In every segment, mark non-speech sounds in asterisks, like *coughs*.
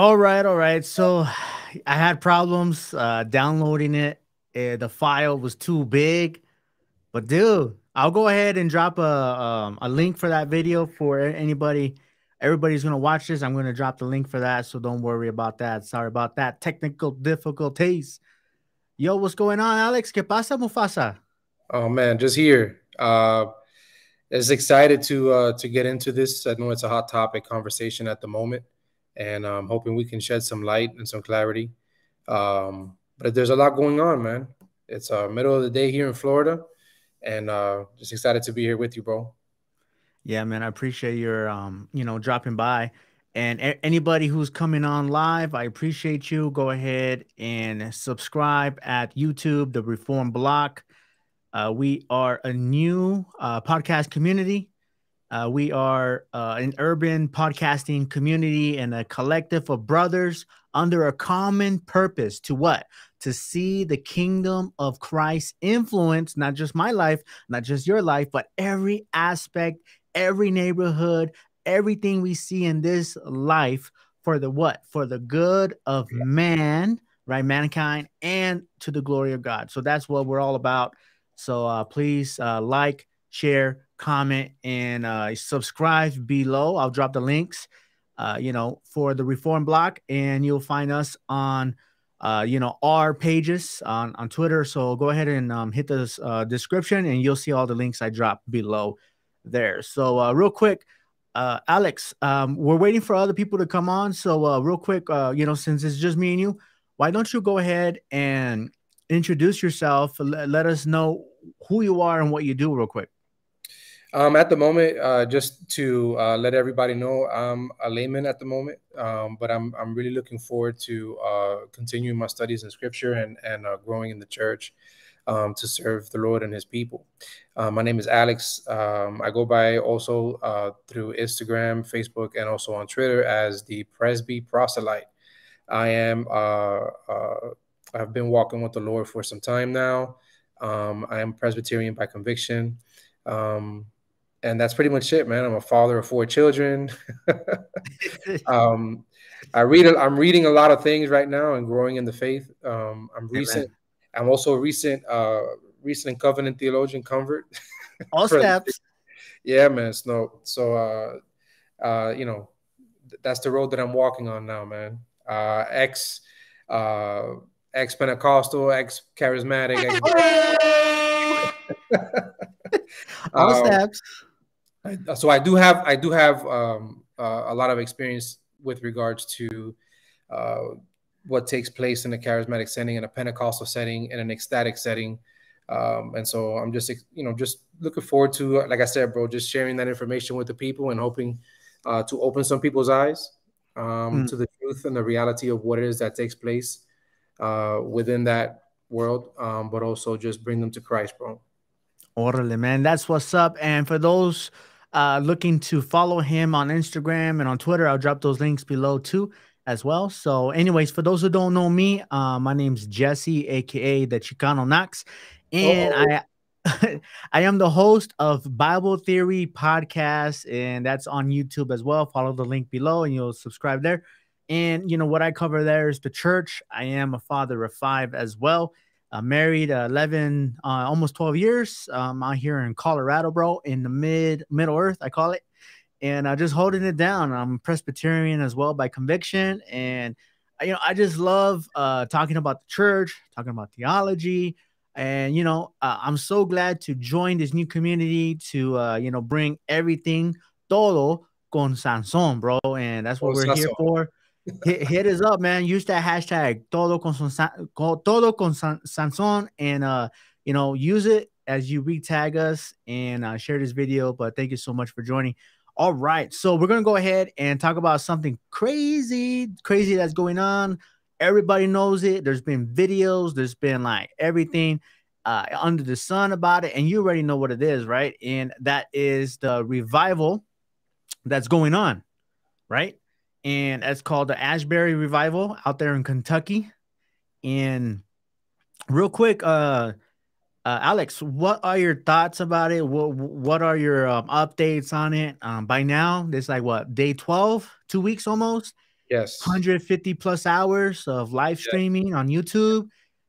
All right, all right. So I had problems uh, downloading it. Uh, the file was too big, but dude, I'll go ahead and drop a um, a link for that video for anybody. Everybody's gonna watch this. I'm gonna drop the link for that, so don't worry about that. Sorry about that technical difficulties. Yo, what's going on, Alex? ¿Qué pasa, Mufasa? Oh man, just here. Uh, is excited to uh, to get into this. I know it's a hot topic conversation at the moment, and I'm hoping we can shed some light and some clarity. Um, but there's a lot going on, man. It's uh, middle of the day here in Florida, and uh, just excited to be here with you, bro. Yeah, man, I appreciate your um, you know, dropping by. And a- anybody who's coming on live, I appreciate you. Go ahead and subscribe at YouTube, the Reformed Block. Uh, we are a new uh, podcast community. Uh, we are uh, an urban podcasting community and a collective of brothers under a common purpose to what? To see the kingdom of Christ influence not just my life, not just your life, but every aspect, every neighborhood, everything we see in this life for the what? For the good of man, right? Mankind and to the glory of God. So that's what we're all about. So uh, please uh, like, share, comment, and uh, subscribe below. I'll drop the links, uh, you know, for the Reformed Block, and you'll find us on, uh, you know, our pages on, on Twitter. So go ahead and um, hit the uh, description, and you'll see all the links I drop below there. So uh, real quick, uh, Alex, um, we're waiting for other people to come on. So uh, real quick, uh, you know, since it's just me and you, why don't you go ahead and introduce yourself? Let, let us know who you are and what you do, real quick. Um, at the moment, uh, just to uh, let everybody know, I'm a layman at the moment, um, but I'm I'm really looking forward to uh, continuing my studies in Scripture and and uh, growing in the church um, to serve the Lord and His people. Uh, my name is Alex. Um, I go by also uh, through Instagram, Facebook, and also on Twitter as the Presby Proselyte. I am I've been walking with the Lord for some time now. Um, I am Presbyterian by conviction. Um, and that's pretty much it, man. I'm a father of four children. *laughs* *laughs* um, I read. I'm reading a lot of things right now and growing in the faith. Um, I'm recent. Amen. I'm also a recent, uh, recent covenant theologian convert. *laughs* All steps. yeah, man. So, so, uh, uh, you know, that's the road that I'm walking on now, man. Uh, ex, uh, ex Pentecostal, ex charismatic. All um, steps. So I do have I do have um, uh, a lot of experience with regards to uh, what takes place in a charismatic setting, in a Pentecostal setting, in an ecstatic setting. Um, and so I'm just, you know, just looking forward to, like I said, bro, just sharing that information with the people and hoping uh, to open some people's eyes um, mm. to the truth and the reality of what it is that takes place uh, within that world, um, but also just bring them to Christ, bro. Orale, man. That's what's up. And for those uh, looking to follow him on Instagram and on Twitter, I'll drop those links below too as well. So, anyways, for those who don't know me, uh, my name's Jesse, aka the Chicano Knox, and oh. I *laughs* I am the host of Bible Theory Podcast, and that's on YouTube as well. Follow the link below, and you'll subscribe there. And you know what I cover there is the church. I am a father of five as well. Uh, married uh, 11, uh, almost 12 years. Um, out here in Colorado, bro, in the mid Middle Earth, I call it, and uh, just holding it down. I'm Presbyterian as well by conviction, and you know I just love uh, talking about the church, talking about theology, and you know uh, I'm so glad to join this new community to uh, you know bring everything todo con sazón, bro, and that's what oh, we're Sanson. here for hit, hit us up, man. Use that hashtag todo con, todo con sazón and uh, you know, use it as you retag us and uh, share this video. But thank you so much for joining. All right, so we're gonna go ahead and talk about something crazy, crazy that's going on. Everybody knows it. There's been videos. There's been like everything uh, under the sun about it, and you already know what it is, right? And that is the revival that's going on, right? And it's called the Asbury Revival out there in Kentucky. And real quick, uh, uh, Alex, what are your thoughts about it? What what are your um, updates on it? Um, by now, it's like what day twelve, two weeks almost, Yes. 150 plus hours of live streaming yeah. on YouTube.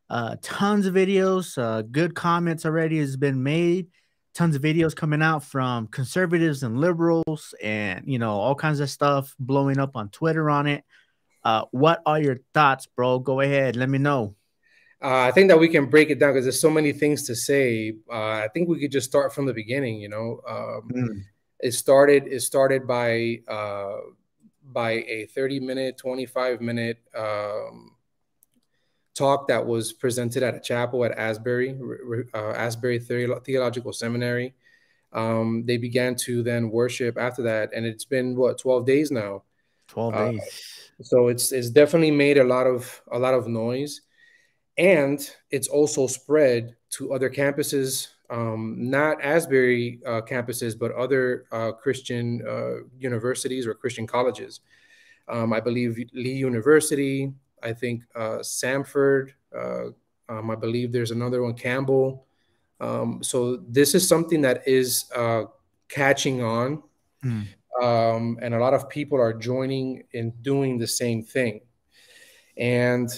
Uh, tons of videos. Uh, good comments already has been made. Tons of videos coming out from conservatives and liberals, and you know all kinds of stuff blowing up on Twitter on it. Uh, what are your thoughts, bro? Go ahead. Let me know. Uh, I think that we can break it down because there's so many things to say. Uh, I think we could just start from the beginning. You know, um, mm. it started. It started by uh, by a 30 minute, 25 minute um, talk that was presented at a chapel at Asbury, uh, Asbury Theological Seminary. Um, they began to then worship after that, and it's been what 12 days now. 12 uh, days. so it's it's definitely made a lot of a lot of noise and it's also spread to other campuses, um, not Asbury uh, campuses, but other uh, Christian uh, universities or Christian colleges. Um, I believe Lee University, I think uh, Samford, uh, um, I believe there's another one, Campbell. Um, so this is something that is uh, catching on. Mm. and a lot of people are joining and doing the same thing. And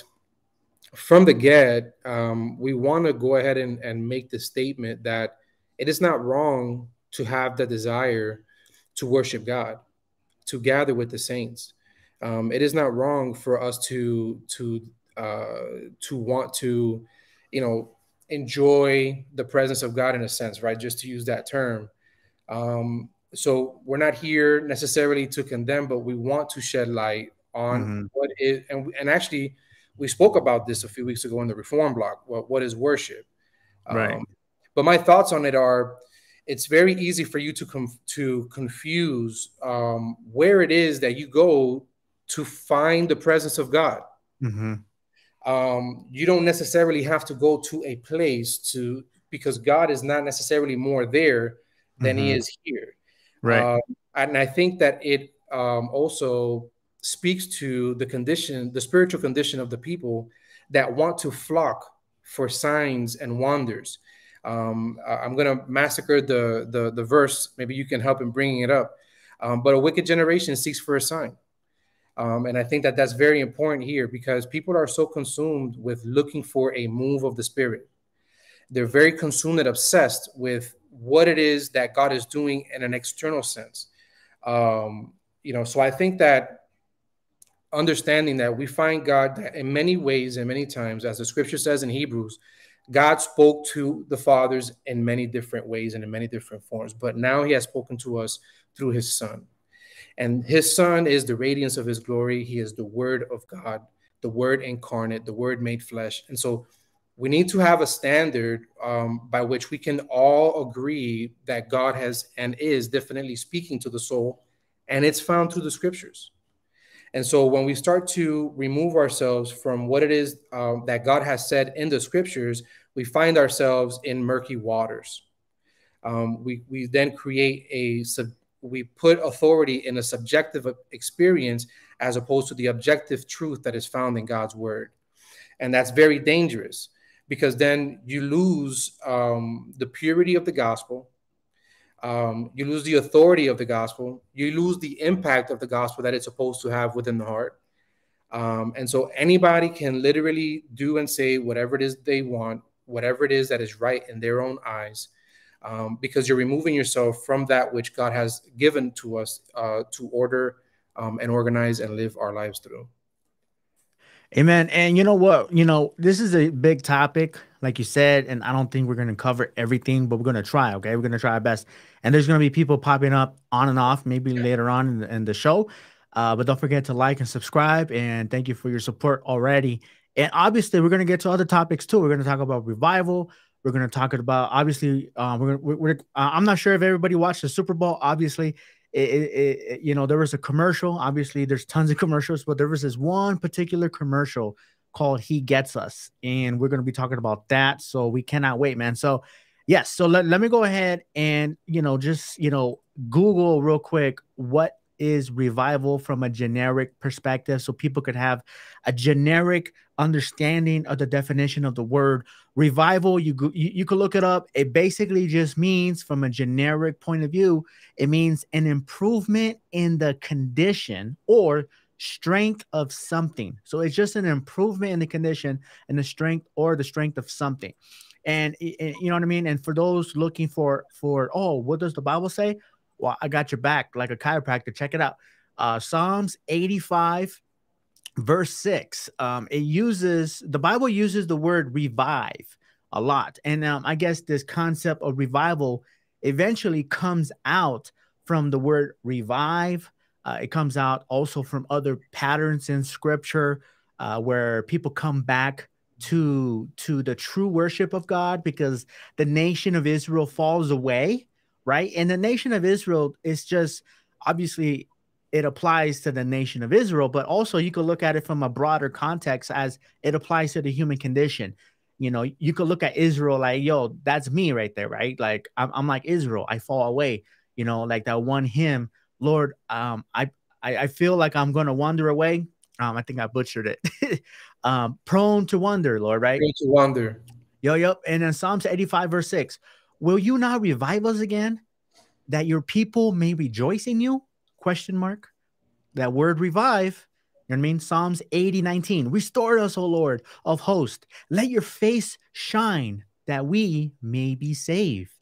from the get, um, we want to go ahead and, and make the statement that it is not wrong to have the desire to worship God, to gather with the saints. Um, it is not wrong for us to to uh, to want to, you know, enjoy the presence of God in a sense, right? Just to use that term. Um, so we're not here necessarily to condemn, but we want to shed light on mm-hmm. what is, and and actually we spoke about this a few weeks ago in the reform block. What, what is worship? Right. Um, but my thoughts on it are it's very easy for you to com- to confuse um, where it is that you go to find the presence of God. Mm-hmm. Um, you don't necessarily have to go to a place to because God is not necessarily more there than mm-hmm. He is here. Right. Um, and I think that it um, also speaks to the condition, the spiritual condition of the people that want to flock for signs and wonders. Um, I'm going to massacre the, the, the verse. Maybe you can help in bringing it up. Um, but a wicked generation seeks for a sign. Um, and I think that that's very important here because people are so consumed with looking for a move of the Spirit. They're very consumed and obsessed with what it is that God is doing in an external sense. Um, you know, so I think that understanding that we find God that in many ways and many times, as the scripture says in Hebrews, God spoke to the fathers in many different ways and in many different forms, but now he has spoken to us through his son. And his son is the radiance of his glory. He is the word of God, the word incarnate, the word made flesh. And so we need to have a standard um, by which we can all agree that God has and is definitely speaking to the soul, and it's found through the scriptures. And so when we start to remove ourselves from what it is um, that God has said in the scriptures, we find ourselves in murky waters. Um, we, we then create a, sub, we put authority in a subjective experience as opposed to the objective truth that is found in God's word. And that's very dangerous because then you lose um, the purity of the gospel um, you lose the authority of the gospel. You lose the impact of the gospel that it's supposed to have within the heart. Um, and so anybody can literally do and say whatever it is they want, whatever it is that is right in their own eyes, um, because you're removing yourself from that which God has given to us uh, to order um, and organize and live our lives through. Amen. And you know what? You know, this is a big topic, like you said, and I don't think we're going to cover everything, but we're going to try. Okay. We're going to try our best. And there's going to be people popping up on and off, maybe yeah. later on in the, in the show. Uh, but don't forget to like and subscribe. And thank you for your support already. And obviously, we're going to get to other topics too. We're going to talk about revival. We're going to talk about obviously. Uh, we're, we're, we're uh, I'm not sure if everybody watched the Super Bowl. Obviously, it, it, it, you know, there was a commercial. Obviously, there's tons of commercials, but there was this one particular commercial called He Gets Us. And we're going to be talking about that. So we cannot wait, man. So, yes. So let, let me go ahead and, you know, just, you know, Google real quick what is revival from a generic perspective so people could have a generic understanding of the definition of the word revival you you, you could look it up it basically just means from a generic point of view it means an improvement in the condition or strength of something. So it's just an improvement in the condition and the strength or the strength of something. And, and you know what I mean? And for those looking for for oh, what does the Bible say? Well, I got your back like a chiropractor. Check it out. Uh, Psalms 85 verse 6 um, it uses the bible uses the word revive a lot and um, i guess this concept of revival eventually comes out from the word revive uh, it comes out also from other patterns in scripture uh, where people come back to to the true worship of God because the nation of Israel falls away, right? And the nation of Israel is just obviously it applies to the nation of Israel, but also you could look at it from a broader context as it applies to the human condition. You know, you could look at Israel like, yo, that's me right there, right? Like I'm, I'm like Israel, I fall away. You know, like that one hymn Lord, um, I, I, I feel like I'm going to wander away. Um, I think I butchered it. *laughs* um, prone to wonder, Lord, right? Prone to wonder. Yo, yep. And then Psalms 85, verse 6 Will you not revive us again, that your people may rejoice in you? Question mark. That word revive, you know what I mean? Psalms 80, 19. Restore us, O Lord of hosts. Let your face shine that we may be saved.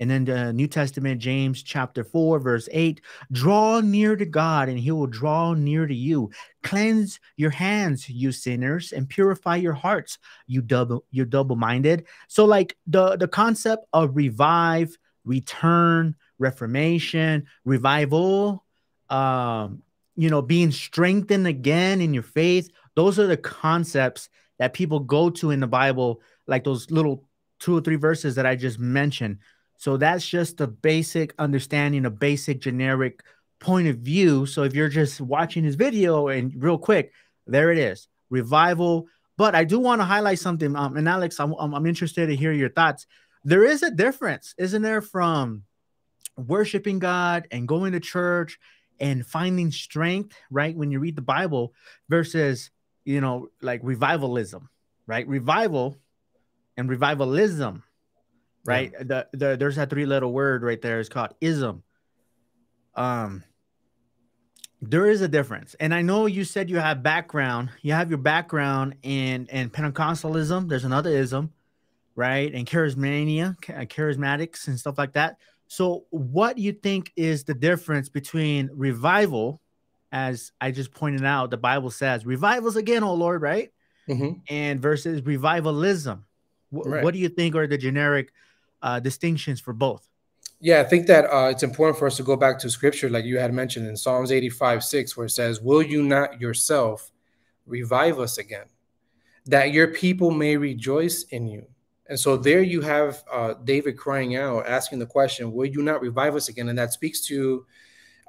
And then the New Testament, James chapter 4, verse 8 draw near to God, and he will draw near to you. Cleanse your hands, you sinners, and purify your hearts, you double you double-minded. So, like the, the concept of revive, return, reformation, revival, um, you know, being strengthened again in your faith, those are the concepts that people go to in the Bible, like those little two or three verses that I just mentioned so that's just a basic understanding, a basic generic point of view. So if you're just watching his video and real quick, there it is revival. But I do want to highlight something. Um, and Alex, I'm, I'm interested to hear your thoughts. There is a difference, isn't there, from worshiping God and going to church and finding strength, right? When you read the Bible versus, you know, like revivalism, right? Revival and revivalism right? Yeah. The, the there's that three letter word right there. It's called ism. Um, there is a difference, and I know you said you have background. You have your background in in Pentecostalism. There's another ism, right? And charismania, uh, charismatics, and stuff like that. So, what do you think is the difference between revival, as I just pointed out, the Bible says, revivals again, oh Lord, right? Mm-hmm. And versus revivalism. W- right. What do you think are the generic uh, distinctions for both? Yeah, I think that uh, it's important for us to go back to scripture, like you had mentioned in Psalms 85 6, where it says, Will you not yourself revive us again, that your people may rejoice in you? And so there you have uh, David crying out, asking the question, Will you not revive us again? And that speaks to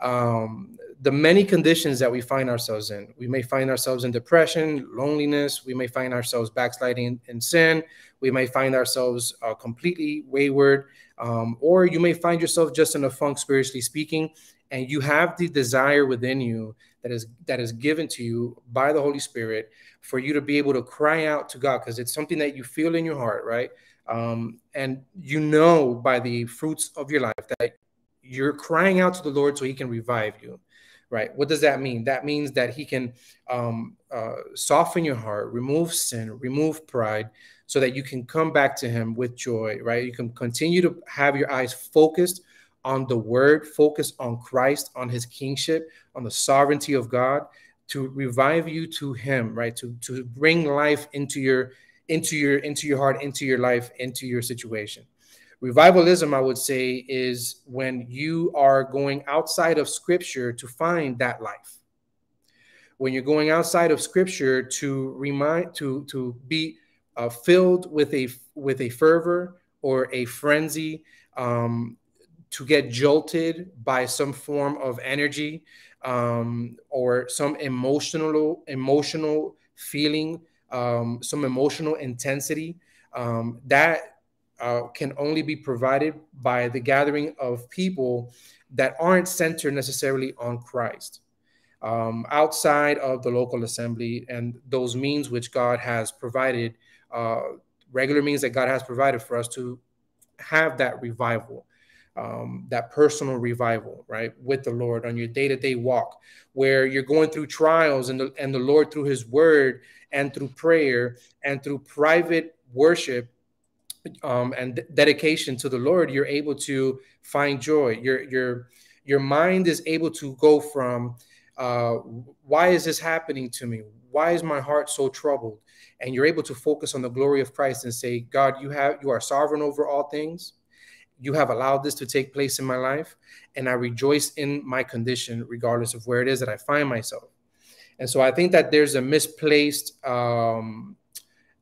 um, the many conditions that we find ourselves in. We may find ourselves in depression, loneliness. We may find ourselves backsliding in sin. We may find ourselves uh, completely wayward, um, or you may find yourself just in a funk, spiritually speaking, and you have the desire within you that is that is given to you by the Holy Spirit for you to be able to cry out to God because it's something that you feel in your heart, right? Um, and you know by the fruits of your life that you're crying out to the Lord so He can revive you right? What does that mean? That means that he can um, uh, soften your heart, remove sin, remove pride, so that you can come back to him with joy, right? You can continue to have your eyes focused on the word, focus on Christ, on his kingship, on the sovereignty of God to revive you to him, right? To to bring life into your into your into your heart, into your life, into your situation. Revivalism, I would say, is when you are going outside of scripture to find that life. When you're going outside of scripture to remind to to be uh, filled with a with a fervor or a frenzy, um, to get jolted by some form of energy um, or some emotional emotional feeling, um, some emotional intensity. Um, that uh, can only be provided by the gathering of people that aren't centered necessarily on Christ. Um, outside of the local assembly and those means which God has provided, uh, regular means that God has provided for us to have that revival. um, that personal revival, right, with the Lord on your day-to-day walk, where you're going through trials and the, and the Lord through His Word and through prayer and through private worship um, and dedication to the Lord, you're able to find joy. Your your your mind is able to go from uh, why is this happening to me? Why is my heart so troubled? And you're able to focus on the glory of Christ and say, God, you have you are sovereign over all things. You have allowed this to take place in my life, and I rejoice in my condition, regardless of where it is that I find myself. And so I think that there's a misplaced um,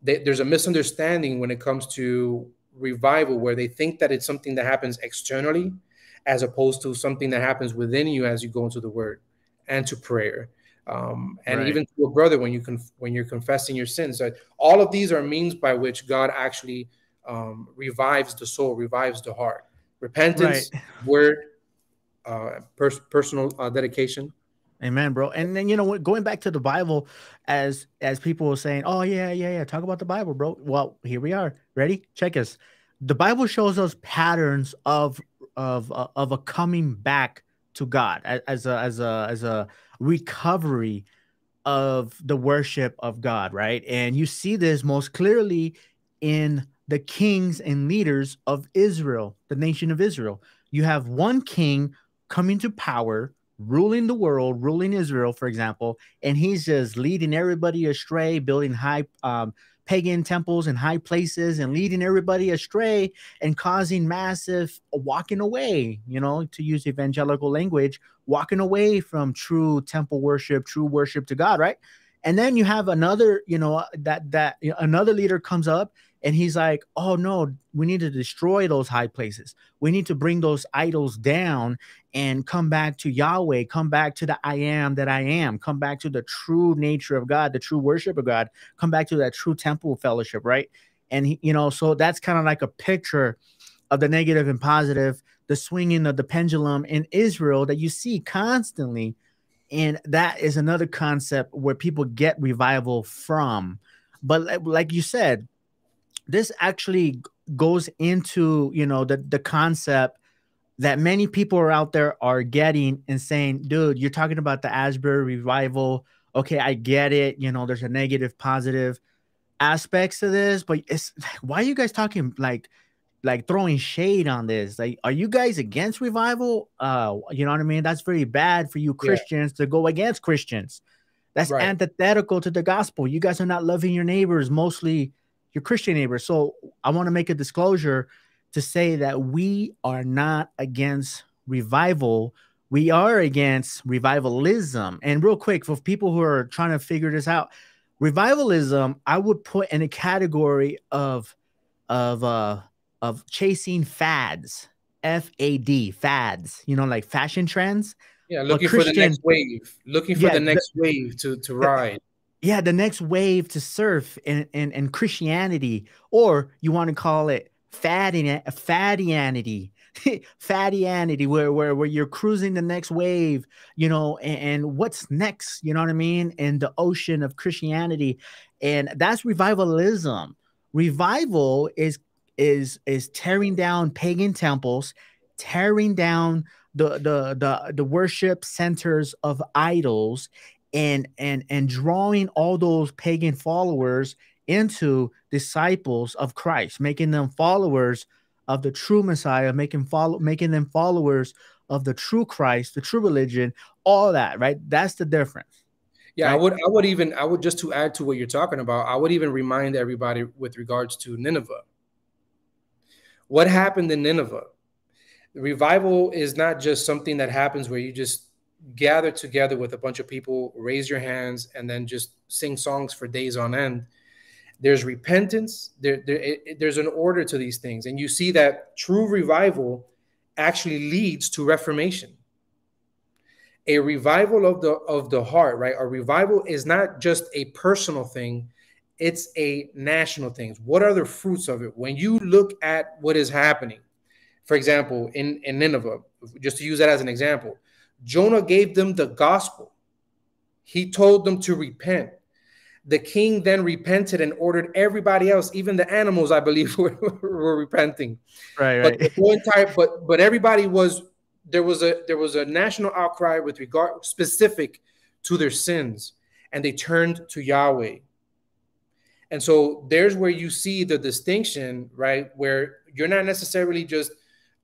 there's a misunderstanding when it comes to revival where they think that it's something that happens externally as opposed to something that happens within you as you go into the word and to prayer um, and right. even to a brother when you can when you're confessing your sins so all of these are means by which god actually um, revives the soul revives the heart repentance right. *laughs* word uh, pers- personal uh, dedication Amen, bro. And then you know, going back to the Bible, as as people were saying, "Oh yeah, yeah, yeah," talk about the Bible, bro. Well, here we are. Ready? Check us. The Bible shows us patterns of of uh, of a coming back to God as a as a as a recovery of the worship of God, right? And you see this most clearly in the kings and leaders of Israel, the nation of Israel. You have one king coming to power ruling the world, ruling Israel, for example, and he's just leading everybody astray, building high um, pagan temples and high places and leading everybody astray and causing massive walking away, you know, to use evangelical language, walking away from true temple worship, true worship to God, right? And then you have another, you know, that that you know, another leader comes up and he's like, oh no, we need to destroy those high places. We need to bring those idols down and come back to Yahweh, come back to the I am that I am, come back to the true nature of God, the true worship of God, come back to that true temple fellowship, right? And, you know, so that's kind of like a picture of the negative and positive, the swinging of the pendulum in Israel that you see constantly. And that is another concept where people get revival from. But like you said, this actually goes into you know the the concept that many people are out there are getting and saying, dude, you're talking about the Asbury revival. Okay, I get it. You know, there's a negative, positive aspects to this, but it's *laughs* why are you guys talking like like throwing shade on this? Like, are you guys against revival? Uh, you know what I mean? That's very bad for you Christians yeah. to go against Christians. That's right. antithetical to the gospel. You guys are not loving your neighbors, mostly your Christian neighbors. So I want to make a disclosure to say that we are not against revival. We are against revivalism. And real quick, for people who are trying to figure this out, revivalism I would put in a category of of uh of chasing fads, F A D, fads. You know, like fashion trends. Yeah, looking for the next wave, looking for yeah, the next the, wave to to ride. Yeah, the next wave to surf in, in, in Christianity, or you want to call it fatty *laughs* fattianity where, where where you're cruising the next wave you know and, and, what's next you know what i mean in the ocean of christianity. And that's revivalism. Revival is is is tearing down pagan temples tearing down the the the, the worship centers of idols and and and drawing all those pagan followers into disciples of Christ, making them followers of the true Messiah, making follow making them followers of the true Christ, the true religion, all that, right? That's the difference. Yeah, right? I would I would even I would just to add to what you're talking about, I would even remind everybody with regards to Nineveh. What happened in Nineveh? The revival is not just something that happens where you just gather together with a bunch of people, raise your hands, and then just sing songs for days on end there's repentance there, there it, there's an order to these things. And you see that true revival actually leads to reformation. A revival of the of the heart right? A revival is not just a personal thing it's a national thing. What are the fruits of it? When you look at what is happening for example in in nineveh just to use that as an example jonah gave them the gospel. He told them to repent the king then repented and ordered everybody else, even the animals, I believe, *laughs* were, were repenting. Right, right. But the entire, but but everybody was there was a there was a national outcry with regard specific to their sins, and they turned to Yahweh. And so there's where you see the distinction, right? Where you're not necessarily just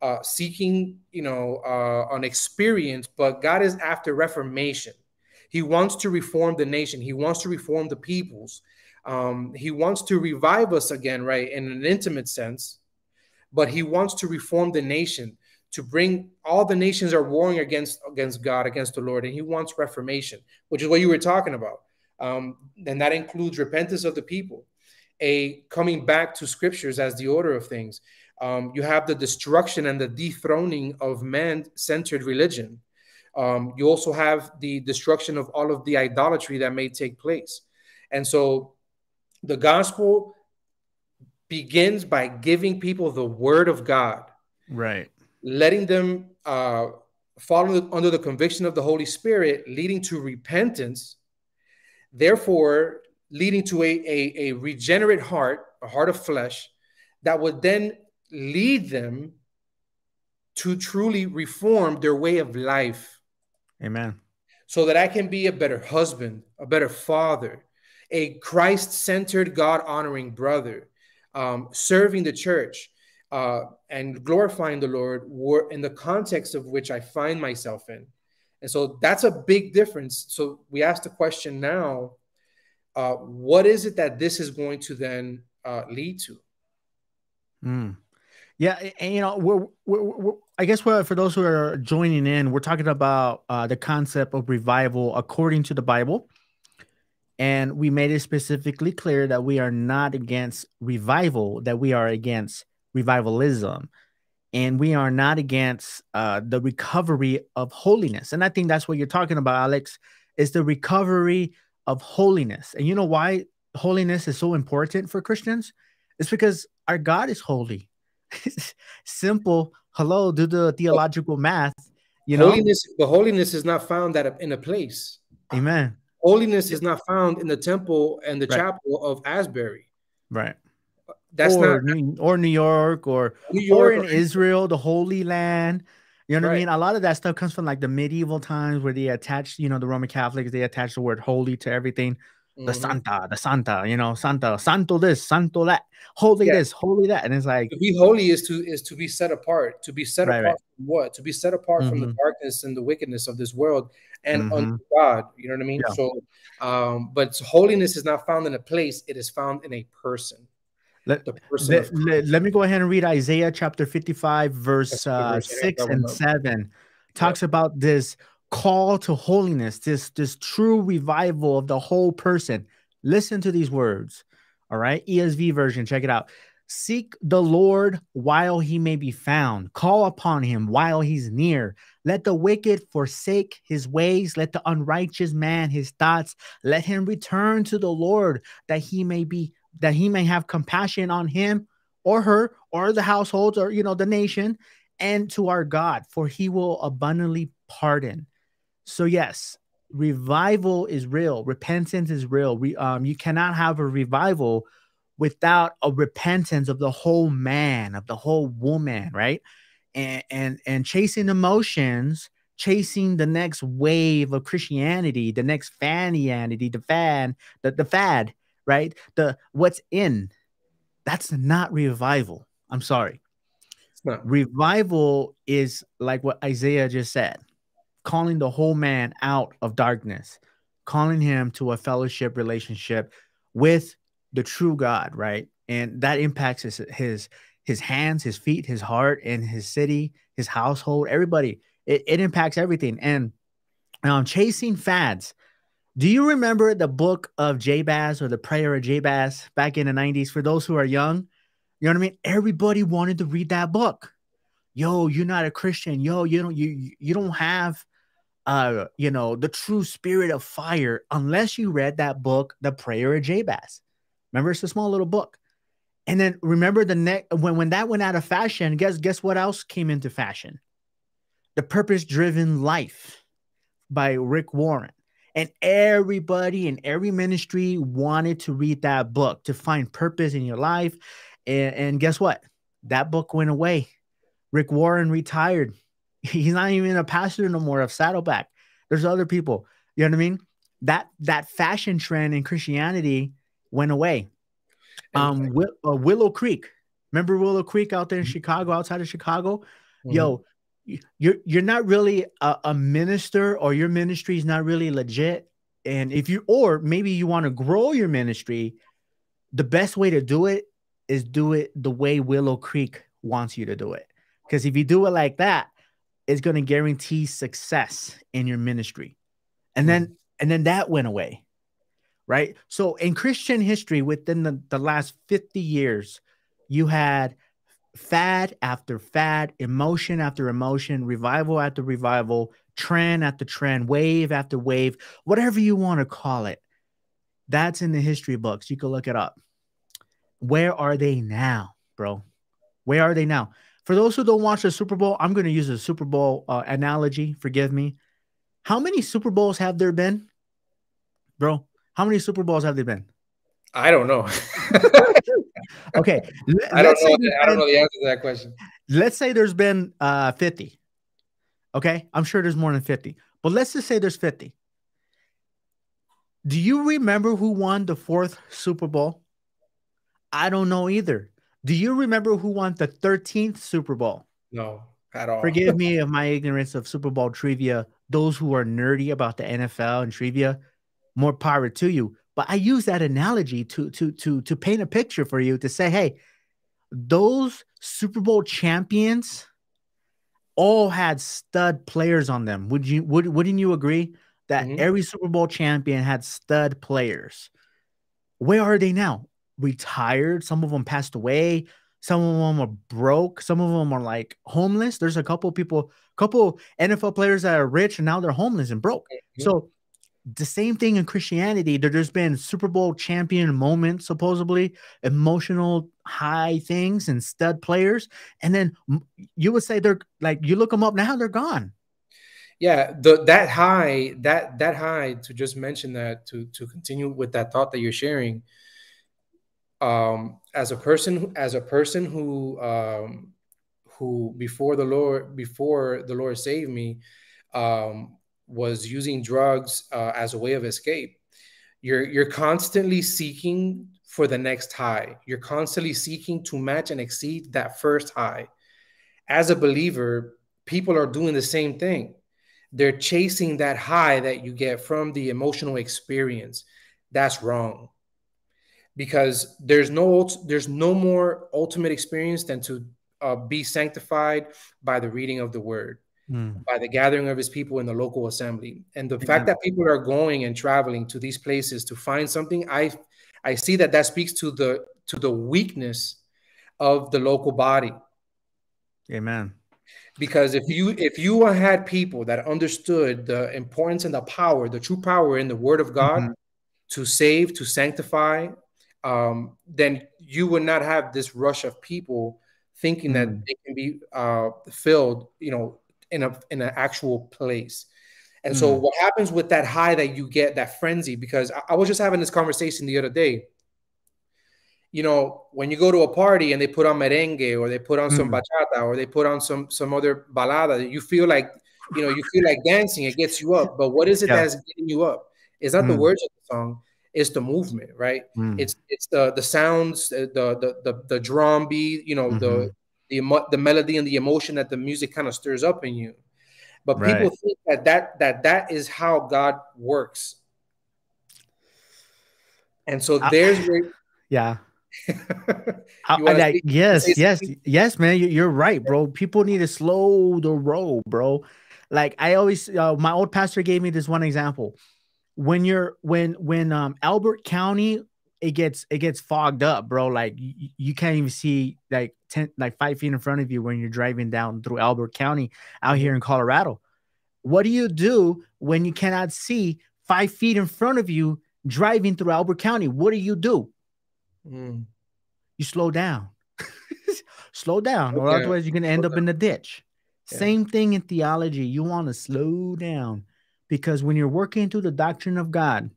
uh, seeking, you know, uh, an experience, but God is after reformation. He wants to reform the nation. He wants to reform the peoples. Um, he wants to revive us again, right, in an intimate sense. But he wants to reform the nation to bring all the nations are warring against against God, against the Lord, and He wants reformation, which is what you were talking about. Um, and that includes repentance of the people, a coming back to scriptures as the order of things. Um, you have the destruction and the dethroning of man-centered religion. Um, you also have the destruction of all of the idolatry that may take place. And so the gospel begins by giving people the word of God. Right. Letting them uh, fall under the conviction of the Holy Spirit, leading to repentance therefore leading to a, a, a regenerate heart, a heart of flesh, that would then lead them to truly reform their way of life. Amen. So that I can be a better husband, a better father, a Christ centered, God honoring brother, um, serving the church uh, and glorifying the Lord in the context of which I find myself in. And so that's a big difference. So we ask the question now uh, what is it that this is going to then uh, lead to? Mm. Yeah, and you know, we're, we're, we're, I guess for those who are joining in, we're talking about uh, the concept of revival according to the Bible, and we made it specifically clear that we are not against revival; that we are against revivalism and we are not against uh, the recovery of holiness. And I think that's what you're talking about, Alex, is the recovery of holiness. And you know why holiness is so important for Christians? It's because our God is holy. *laughs* Simple. Hello, do the theological math. You know, holiness. The holiness is not found at a, in a place. Amen. Holiness is not found in the temple and the right. chapel of Asbury. Right that's or not New, or New York or New York or in or, Israel, the Holy Land. You know what right. I mean? A lot of that stuff comes from like the medieval times where they attach, you know, the Roman Catholics, they attach the word holy to everything. Mm-hmm. The Santa, the Santa, you know, Santa, Santo this, Santo that, holy yeah. this, holy that. And it's like to be holy is to is to be set apart, to be set right, apart right. from what? To be set apart mm-hmm. from the mm-hmm. darkness and the wickedness of this world and mm-hmm. unto God. You know what I mean? Yeah. So um, but holiness is not found in a place, it is found in a person. Let, let, let, let, me go ahead and read Isaiah chapter 55, verse, uh, 6 and 7. Talks yeah. about this call to holiness, this, this true revival of the whole person. Listen to these words. All right. ESV version, check it out. Seek the Lord while he may be found. Call upon him while he's near. Let the wicked forsake his ways. Let the unrighteous man his thoughts. Let him return to the Lord that he may be that he may have compassion on him or her or the households or you know the nation and to our God for he will abundantly pardon. So yes, revival is real, repentance is real. We um you cannot have a revival without a repentance of the whole man, of the whole woman, right? And and and chasing emotions, chasing the next wave of Christianity, the next fanianity, the fan, the, the fad right? The what's in, that's not revival. I'm sorry. Revival is like what Isaiah just said, calling the whole man out of darkness, calling him to a fellowship relationship with the true God, right? And that impacts his his his hands, his feet, his heart, and his city, his household, everybody. It, it impacts everything. And um, chasing fads do you remember the book of Jabez or the prayer of Jabez back in the 90s? For those who are young, you know what I mean? Everybody wanted to read that book. Yo, you're not a Christian. Yo, you don't you you don't have uh you know the true spirit of fire unless you read that book, The Prayer of Jabez. Remember, it's a small little book. And then remember the next when when that went out of fashion, guess guess what else came into fashion? The Purpose Driven Life by Rick Warren And everybody in every ministry wanted to read that book to find purpose in your life. And, and guess what? That book went away. Rick Warren retired. He's not even a pastor no more of Saddleback. There's other people. You know what I mean? That that fashion trend in Christianity went away. Um, Will, uh, Willow Creek. Remember Willow Creek out there in mm-hmm. Chicago, outside of Chicago? Mm-hmm. Yo, you're you're not really a, a minister or your ministry is not really legit and if you or maybe you want to grow your ministry the best way to do it is do it the way willow creek wants you to do it because if you do it like that it's going to guarantee success in your ministry and then mm. and then that went away right so in christian history within the, the last 50 years you had fad after fad, emotion after emotion, revival after revival, trend after trend, wave after wave, whatever you want to call it. That's in the history books. You can look it up. Where are they now, bro? Where are they now? For those who don't watch the Super Bowl, I'm going to use a Super Bowl uh, analogy. Forgive me. How many Super Bowls have there been, bro? How many Super Bowls have there been? I don't know. *laughs* okay. I don't know. The, I don't know the answer to that question. Let's say there's been uh 50. Okay. I'm sure there's more than 50, but let's just say there's 50. Do you remember who won the fourth Super Bowl? I don't know either. Do you remember who won the 13th Super Bowl? No, at all. Forgive me *laughs* of my ignorance of Super Bowl trivia. Those who are nerdy about the NFL and trivia, more power to you. But I use that analogy to to to to paint a picture for you to say, hey, those Super Bowl champions all had stud players on them. Would you would wouldn't you agree that mm-hmm. every Super Bowl champion had stud players? Where are they now? Retired. Some of them passed away. Some of them are broke. Some of them are like homeless. There's a couple people, couple NFL players that are rich and now they're homeless and broke. Mm-hmm. So the same thing in Christianity. There's been Super Bowl champion moments, supposedly emotional high things and stud players, and then you would say they're like you look them up now, they're gone. Yeah, the that high, that that high. To just mention that, to to continue with that thought that you're sharing. Um, as a person, as a person who um, who before the Lord, before the Lord saved me, um, was using drugs uh, as a way of escape. You're you're constantly seeking for the next high. You're constantly seeking to match and exceed that first high. As a believer, people are doing the same thing. They're chasing that high that you get from the emotional experience. That's wrong. Because there's no there's no more ultimate experience than to uh, be sanctified by the reading of the word mm. by the gathering of his people in the local assembly. And the fact that people are going and traveling to these places to find something, I I see that that speaks to the to the weakness of the local body. Amen. Because if you if you had people that understood the importance and the power, the true power in the Word of God mm-hmm. to save, to sanctify, um, then you would not have this rush of people thinking mm. that they can be uh, filled, you know, in a in an actual place. And mm. so what happens with that high that you get, that frenzy, because I, I was just having this conversation the other day. You know, when you go to a party and they put on merengue or they put on mm. some bachata or they put on some some other balada, you feel like you know you feel like dancing. It gets you up. But what is it yeah. that's getting you up? It's not mm. the words of the song. It's the movement, right? Mm. It's it's the the sounds, the the the, the drum beat, you know, mm-hmm. the the the melody and the emotion that the music kind of stirs up in you. But right. people think that, that that that is how God works. And so there's where yeah. *laughs* I, I, yes, yes, yes, man. You're right, bro. People need to slow the roll, bro. Like I always, uh, my old pastor gave me this one example. When you're when when um Elbert County it gets it gets fogged up, bro. Like you, you can't even see like ten like five feet in front of you when you're driving down through Elbert County out here in Colorado. What do you do when you cannot see five feet in front of you driving through Elbert County? What do you do? Mm. You slow down. *laughs* slow down, or otherwise you're gonna end up in the ditch. Yeah. Same thing in theology. You want to slow down because when you're working through the doctrine of God,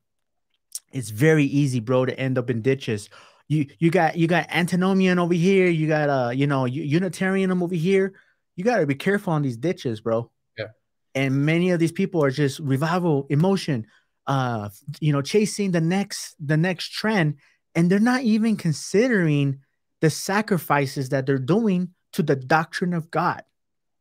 it's very easy, bro, to end up in ditches. You you got you got antinomian over here, you got uh you know Unitarian over here. You got to be careful on these ditches, bro. Yeah. And many of these people are just revival emotion, uh, you know, chasing the next the next trend, and they're not even considering the sacrifices that they're doing to the doctrine of God,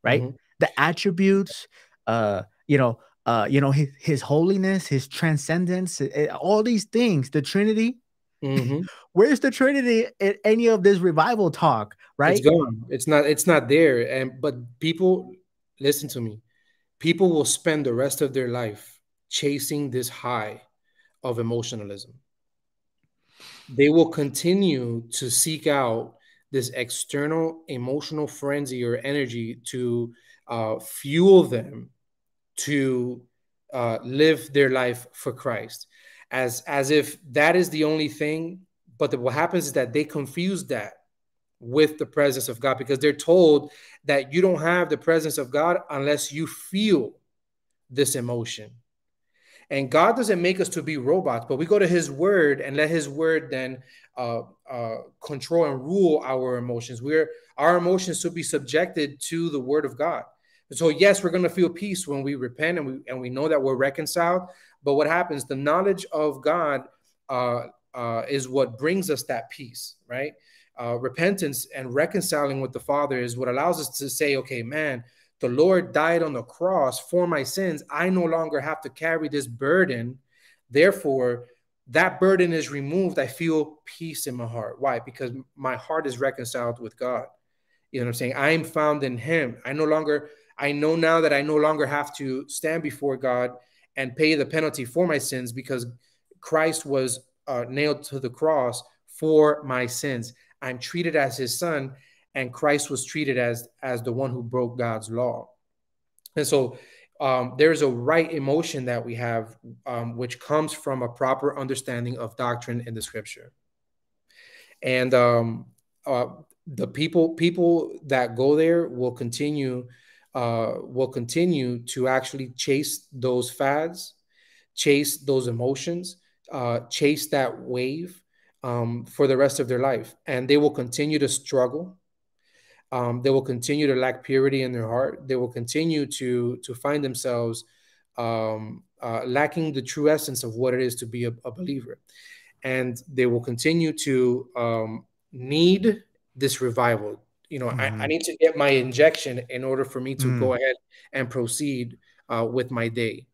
right? Mm-hmm. The attributes, uh, you know, uh, you know, his, his holiness, his transcendence, eh, eh, all these things, the Trinity. Mm-hmm. *laughs* Where's the Trinity in any of this revival talk? Right? It's gone. It's not. It's not there. And but people, listen to me. People will spend the rest of their life chasing this high of emotionalism. They will continue to seek out this external emotional frenzy or energy to uh, fuel them to uh, live their life for Christ, as as if that is the only thing. But the, what happens is that they confuse that with the presence of God because they're told that you don't have the presence of God unless you feel this emotion. And God doesn't make us to be robots, but we go to His Word and let His Word then uh, uh, control and rule our emotions. We're our emotions should be subjected to the Word of God. So yes, we're going to feel peace when we repent and we and we know that we're reconciled. But what happens? The knowledge of God uh, uh, is what brings us that peace, right? Uh, repentance and reconciling with the Father is what allows us to say, okay, man, the Lord died on the cross for my sins. I no longer have to carry this burden. Therefore, that burden is removed. I feel peace in my heart. Why? Because my heart is reconciled with God. You know what I'm saying? I am found in Him. I no longer I know now that I no longer have to stand before God and pay the penalty for my sins because Christ was uh, nailed to the cross for my sins. I'm treated as his son, and Christ was treated as, as the one who broke God's law. And so um, there's a right emotion that we have, um, which comes from a proper understanding of doctrine in the scripture. And um, uh, the people people that go there will continue uh, will continue to actually chase those fads, chase those emotions, uh, chase that wave um, for the rest of their life. And they will continue to struggle. Um, they will continue to lack purity in their heart. They will continue to, to find themselves um, uh, lacking the true essence of what it is to be a, a believer. And they will continue to um, need this revival you know, mm-hmm. I, I, mm-hmm. need to get my injection in order for me to mm. go ahead and proceed uh, with my day.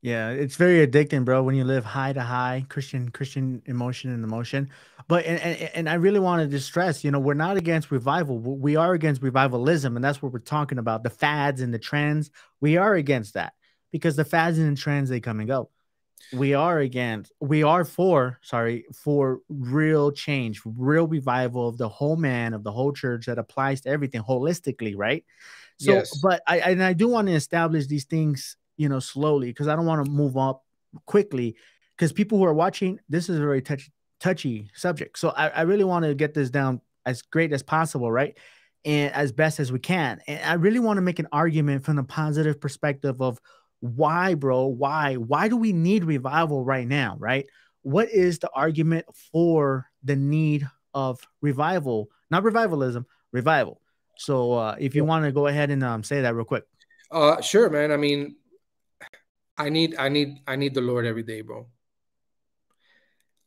Yeah, it's very addicting, bro. When you live high to high, Christian Christian emotion and emotion. But and, and, and I really wanted to stress, you know, we're not against revival. We are against revivalism, and that's what we're talking about. The fads and the trends. We are against that because the fads and the trends they come and go we are against we are for sorry for real change real revival of the whole man of the whole church that applies to everything holistically right? So yes. but i and i do want to establish these things you know slowly because i don't want to move up quickly because people who are watching this is a very touch, touchy subject. So I, I really want to get this down as great as possible right? And as best as we can. And i really want to make an argument from the positive perspective of why, bro? Why? Why do we need revival right now? Right? What is the argument for the need of revival? Not revivalism, revival. So, uh, if you want to go ahead and um, say that real quick. Uh, sure, man. I mean, I need, I need, I need the Lord every day, bro.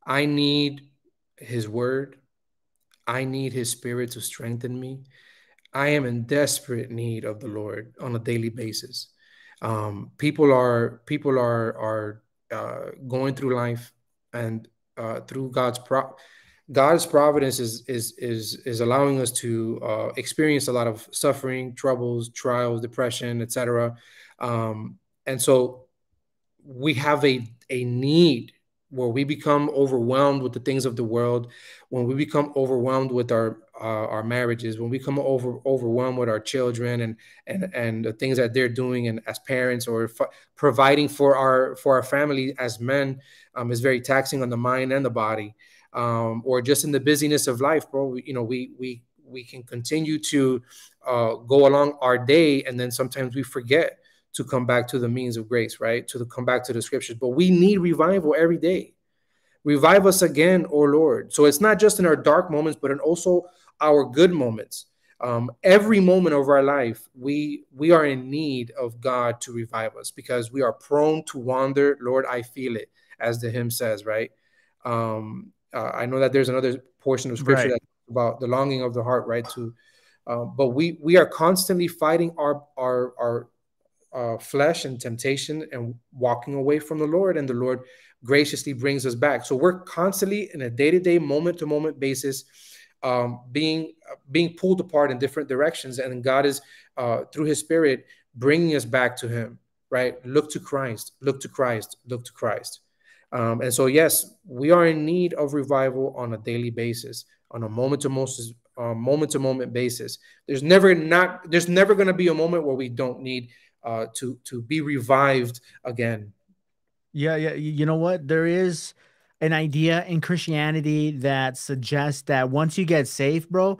I need His Word. I need His Spirit to strengthen me. I am in desperate need of the Lord on a daily basis um, people are people are are uh, going through life and uh, through God's pro- God's providence is is is is allowing us to uh, experience a lot of suffering, troubles, trials, depression, etc. Um, and so we have a a need where we become overwhelmed with the things of the world, when we become overwhelmed with our uh, our marriages, when we come over overwhelmed with our children and and and the things that they're doing, and as parents or f- providing for our for our family as men, um, is very taxing on the mind and the body, um, or just in the busyness of life, bro. We, you know, we we we can continue to uh, go along our day, and then sometimes we forget to come back to the means of grace, right? To the, come back to the scriptures. But we need revival every day. Revive us again, O Lord. So it's not just in our dark moments, but in also our good moments. Um, every moment of our life, we we are in need of God to revive us because we are prone to wander. Lord, I feel it, as the hymn says, right? Um, uh, I know that there's another portion of scripture right. about the longing of the heart, right? To um, but we we are constantly fighting our our our uh, flesh and temptation and walking away from the Lord, and the Lord graciously brings us back. So we're constantly in a day to day, moment to moment basis, um, being being pulled apart in different directions, and God is uh, through His Spirit bringing us back to Him. Right? Look to Christ. Look to Christ. Look to Christ. Um, and so, yes, we are in need of revival on a daily basis, on a moment to moment moment to moment basis. There's never not there's never going to be a moment where we don't need uh, to to be revived again. Yeah, yeah. You know what? There is an idea in Christianity that suggests that once you get safe, bro,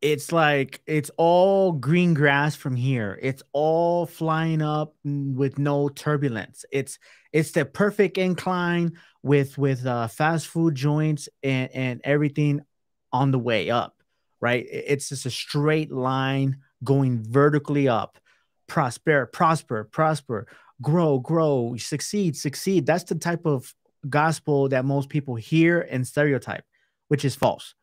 it's like it's all green grass from here. It's all flying up with no turbulence. It's it's the perfect incline with with uh, fast food joints and and everything on the way up right? It's just a straight line going vertically up. Prosper, prosper, prosper, grow, grow, succeed, succeed. That's the type of gospel that most people hear and stereotype, which is false.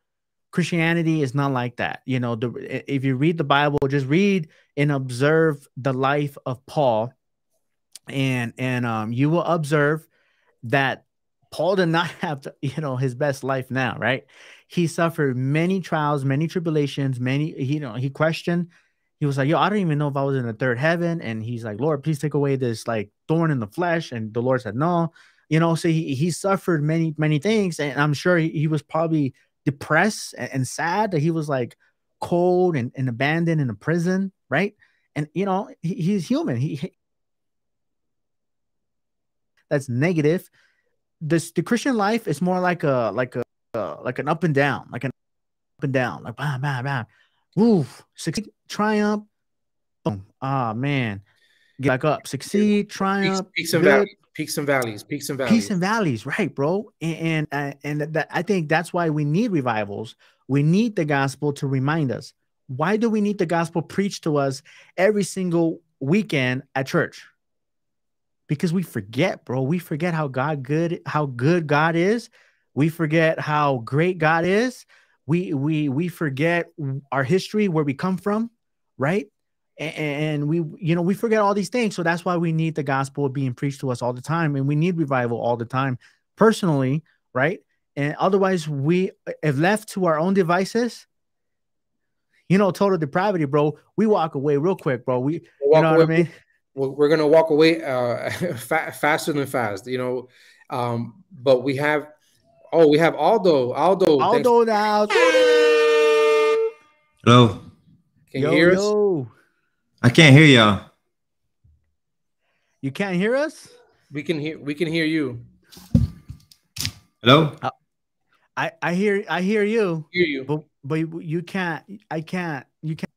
Christianity is not like that. You know, the, if you read the Bible, just read and observe the life of Paul, and and um, you will observe that Paul did not *laughs* have, to, you know, his best life now, right? he suffered many trials, many tribulations, many, you know, he questioned. He was like, Yo, I don't even know if I was in the third heaven. And he's like, Lord, please take away this like thorn in the flesh. And the Lord said, No, you know, so he, he suffered many, many things. And I'm sure he, he was probably depressed and, and, sad that he was like cold and, and abandoned in a prison, right? And you know, he, he's human. He, he that's negative. This the Christian life is more like a like a uh, like an up and down, like an up and down, like bam, bam, bam, woof, succeed, triumph, boom. Ah, man, get back up, succeed, triumph, peaks, peaks and valleys, peaks and valleys, peaks and valleys, peaks and valleys, right, bro? And and, uh, and that I think that's why we need revivals. We need the gospel to remind us. Why do we need the gospel preached to us every single weekend at church? Because we forget, bro. We forget how God good, how good God is we forget how great God is. We we we forget our history, where we come from, right? And, we you know we forget all these things. So that's why we need the gospel being preached to us all the time, and we need revival all the time, personally, right? And otherwise, we if left to our own devices, you know, total depravity, bro. We walk away real quick, bro. We, we'll you know what I mean? We're gonna walk away uh, *laughs* fa- faster than fast, you know. Um, but we have Oh, we have Aldo. Aldo. Aldo now. Hello. Can yo, you hear yo. us? I can't hear y'all. You can't hear us? We can hear. We can hear you. Hello. Uh, I I hear I hear you. Hear you. But but you can't. I can't. You can't.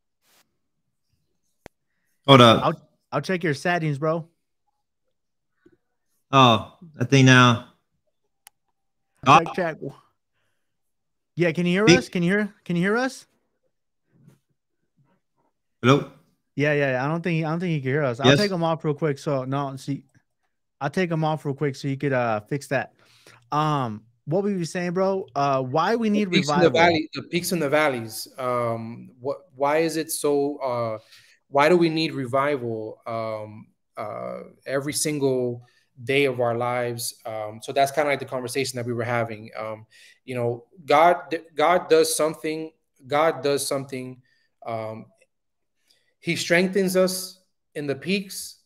Hold up. I'll I'll check your settings, bro. Oh, I think now. Check, check. Yeah, can you hear us? Can you hear? Can you hear us? Hello. Yeah, yeah. I don't think I don't think he can hear us. I'll take him off real quick. So no, see, I'll take him off real quick so you could uh fix that. Um, what were you saying, bro? Uh, why we need the peaks revival? In the, valley, the peaks and the valleys. Um, what? Why is it so? Uh, why do we need revival? Um, uh, every single day of our lives. Um, so that's kind of like the conversation that we were having. Um, you know, God, God does something. God does something. Um, he strengthens us in the peaks,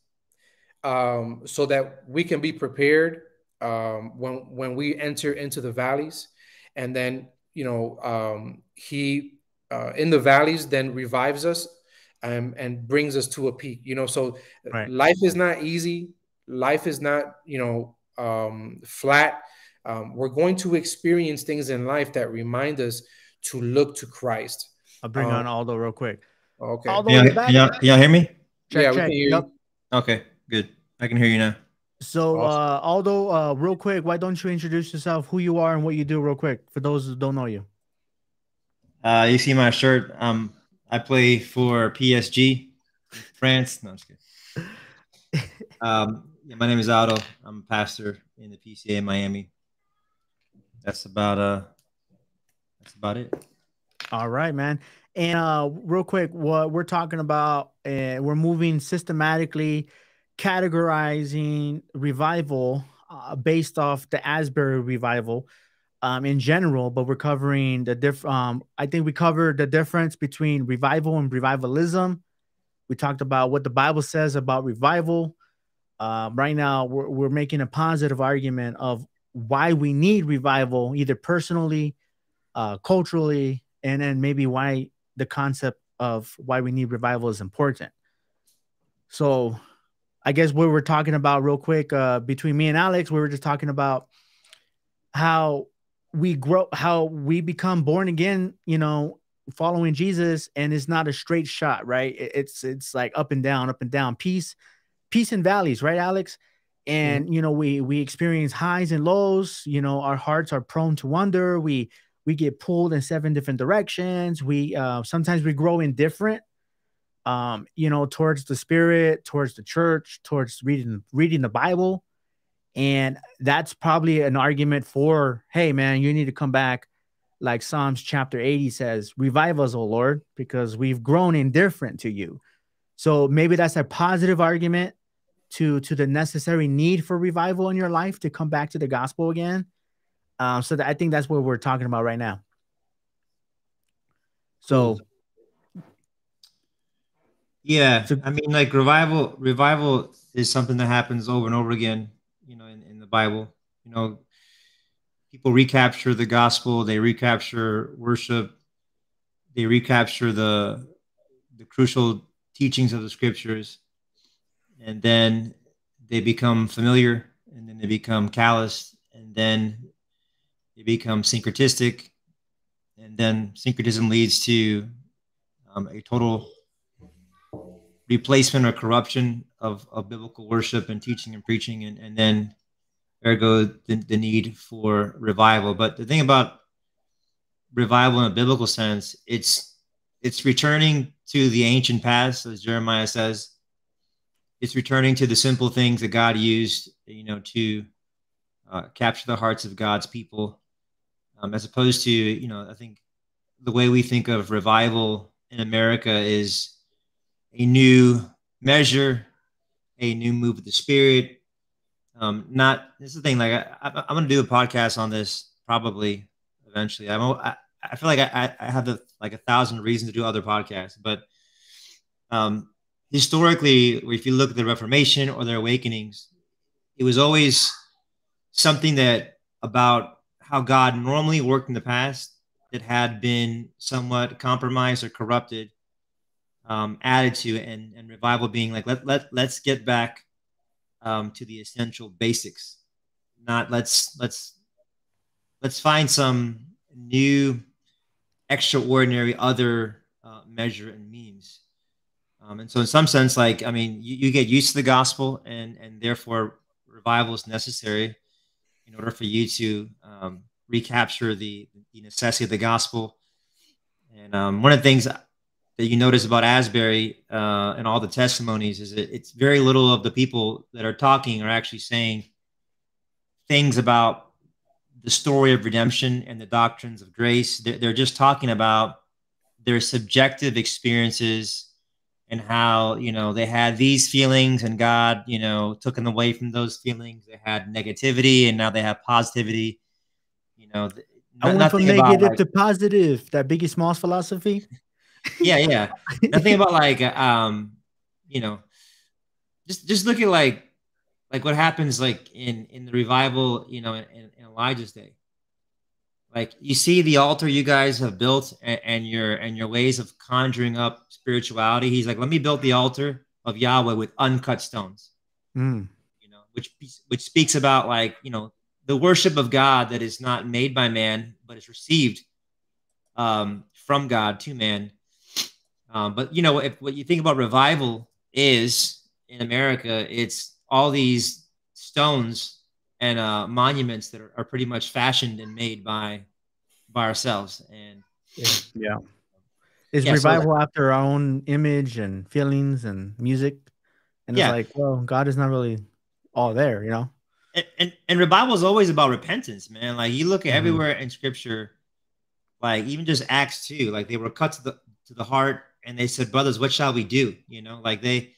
um, so that we can be prepared um, when when we enter into the valleys, and then you know um, He uh, in the valleys then revives us um, and brings us to a peak. You know, so right. life is not easy. Life is not you know um, flat. Um, we're going to experience things in life that remind us to look to christ. I'll bring um, on aldo real quick okay aldo yeah, yeah, yeah hear me check, yeah check. Yep. Okay, good. I can hear you now. So, uh, Aldo, uh, real quick, why don't you introduce yourself, who you are, and what you do, real quick, for those who don't know you? Uh, you see my shirt. Um, I play for PSG, France. No, I'm just kidding. *laughs* um, yeah, my name is Aldo. I'm a pastor in the PCA in Miami. That's about uh, that's about it. All right, man. And uh, real quick, what we're talking about, uh, we're moving systematically, categorizing revival uh, based off the Asbury revival um, in general, but we're covering the diff. Um, I think we covered the difference between revival and revivalism. We talked about what the Bible says about revival. Um, right now, we're, we're making a positive argument of why we need revival, either personally, uh, culturally, and then maybe why the concept of why we need revival is important. So, I guess what we're talking about real quick uh, between me and Alex, we were just talking about how we grow, how we become born again, you know, following Jesus, and it's not a straight shot, right? It's it's like up and down, up and down, peace, peace and valleys, right, Alex? And mm-hmm. you know, we we experience highs and lows. You know, our hearts are prone to wonder. We we get pulled in seven different directions. We uh, sometimes we grow indifferent, um, you know, towards the spirit, towards the church, towards reading reading the Bible, and that's probably an argument for, hey man, you need to come back, like Psalms chapter eighty says, revive us, O Lord, because we've grown indifferent to you. So maybe that's a positive argument to to the necessary need for revival in your life to come back to the gospel again um, so I think that's what we're talking about right now. So, yeah, so, I mean, like revival, revival is something that happens over and over again, you know, in, in the Bible. You know, people recapture the gospel, they recapture worship, they recapture the the crucial teachings of the scriptures, and then they become familiar, and then they become calloused, and then they become syncretistic, and then syncretism leads to um, a total replacement or corruption of, of biblical worship and teaching and preaching, and, and then ergo the, the need for revival. But the thing about revival in a biblical sense, it's it's returning to the ancient past, as Jeremiah says. It's returning to the simple things that God used, you know, to uh, capture the hearts of God's people um, as opposed to you know I think the way we think of revival in America is a new measure, a new move of the spirit. Um, not this is the thing. Like I, am going to do a podcast on this probably eventually. I'm, I, I feel like I, I have the, like a thousand reasons to do other podcasts, but um, historically, if you look at the Reformation or their awakenings, it was always something that about how God normally worked in the past that had been somewhat compromised or corrupted um, added to and, and revival being like let, let let's get back um, to the essential basics. Not let's let's let's find some new extraordinary other uh, measure and means. Um, and so in some sense like i mean you, you get used to the gospel and and therefore revival is necessary in order for you to um, recapture the, the necessity of the gospel. And um, one of the things that you notice about Asbury uh, and all the testimonies is that it's very little of the people that are talking are actually saying things about the story of redemption and the doctrines of grace. They're, they're just talking about their subjective experiences and how you know they had these feelings and god you know took them away from those feelings. They had negativity and now they have positivity. You know i went from negative like, to positive that biggie smalls philosophy. *laughs* Yeah yeah. Nothing about like um you know just just look at like like what happens like in in the revival you know in, in elijah's day like you see the altar you guys have built and, and, your and your ways of conjuring up spirituality. He's like let me build the altar of yahweh with uncut stones. Mm. you know which which speaks about like you know the worship of god that is not made by man but is received um, from god to man. Um, but you know if what you think about revival is in America, it's all these stones and uh, monuments that are, are pretty much fashioned and made by by ourselves. And yeah, yeah. is Yeah, so revival after our own image and feelings and music, and Yeah. it's like, well, God is not really all there, you know. and, and, and revival is always about repentance, man. Like you look at Mhm. everywhere in scripture, like even just Acts 2, like they were cut to the to the heart and they said, Brothers, what shall we do? You know, like they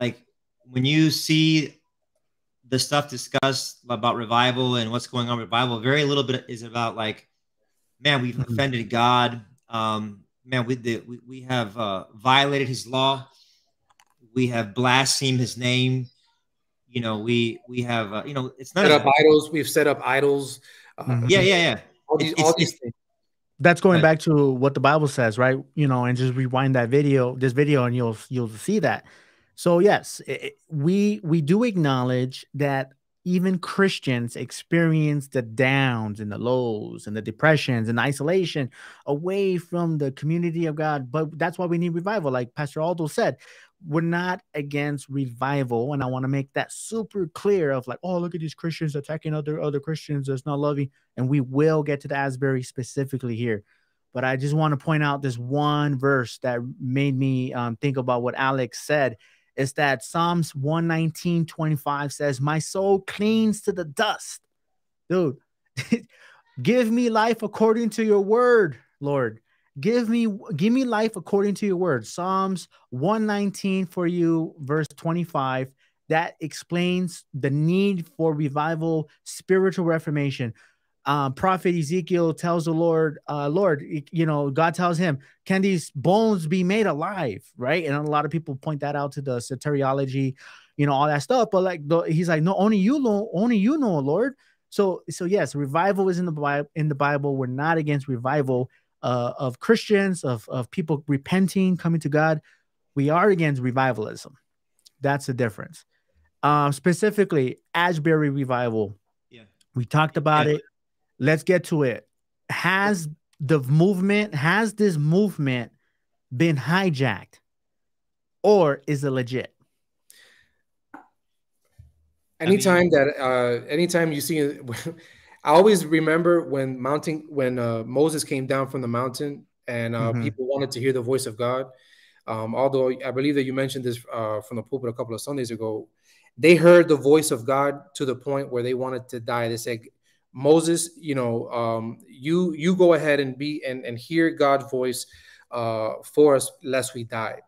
like when you see the stuff discussed about revival and what's going on with revival, very little bit is about like, man, we've Mhm. offended God. Um, man, we, the, we we have uh, violated His law. We have blasphemed His name. You know, we we have uh, you know, it's not Set up idols. We've set up idols. Uh, Mhm. yeah, yeah, yeah. All these, It's- all it's- these things. That's going back to what the Bible says, right? You know, and just rewind that video, this video, and you'll you'll see that. So yes, i- i- we we do acknowledge that even Christians experience the downs and the lows and the depressions and isolation away from the community of God. But that's why we need revival, like Pastor Aldo said. We're not against revival, and I want to make that super clear. Of like, oh, look at these Christians attacking other other Christians. That's not loving and we will get to the Asbury specifically here. But I just want to point out this one verse that made me um, think about what Alex said. Is that Psalms 119, 25 says, My soul clings to the dust. Dude, *laughs* give me life according to your word, Lord. Give me give me life according to your word. Psalms 119 for you, verse 25. That explains the need for revival, spiritual reformation um, prophet Ezekiel tells the Lord, uh, Lord, you know, God tells him, can these bones be made alive? Right. And a lot of people point that out to the soteriology, you know, all that stuff. But like, the, he's like, no, only you know, only you know, Lord. So, so yes, revival is in the Bible. In the Bible, we're not against revival uh, of Christians, of of people repenting, coming to God. We are against revivalism. That's the difference. Um, specifically, Asbury revival. Yeah. We talked about Yeah. it. Let's get to it. Has the movement, has this movement been hijacked or is it legit? anytime that uh anytime you see *laughs* i always remember when mounting when uh moses came down from the mountain and uh Mhm. people wanted to hear the voice of god um although i believe that you mentioned this uh from the pulpit a couple of sundays ago they heard the voice of god to the point where they wanted to die they said moses you know um you you go ahead and be and and hear god's voice uh for us lest we die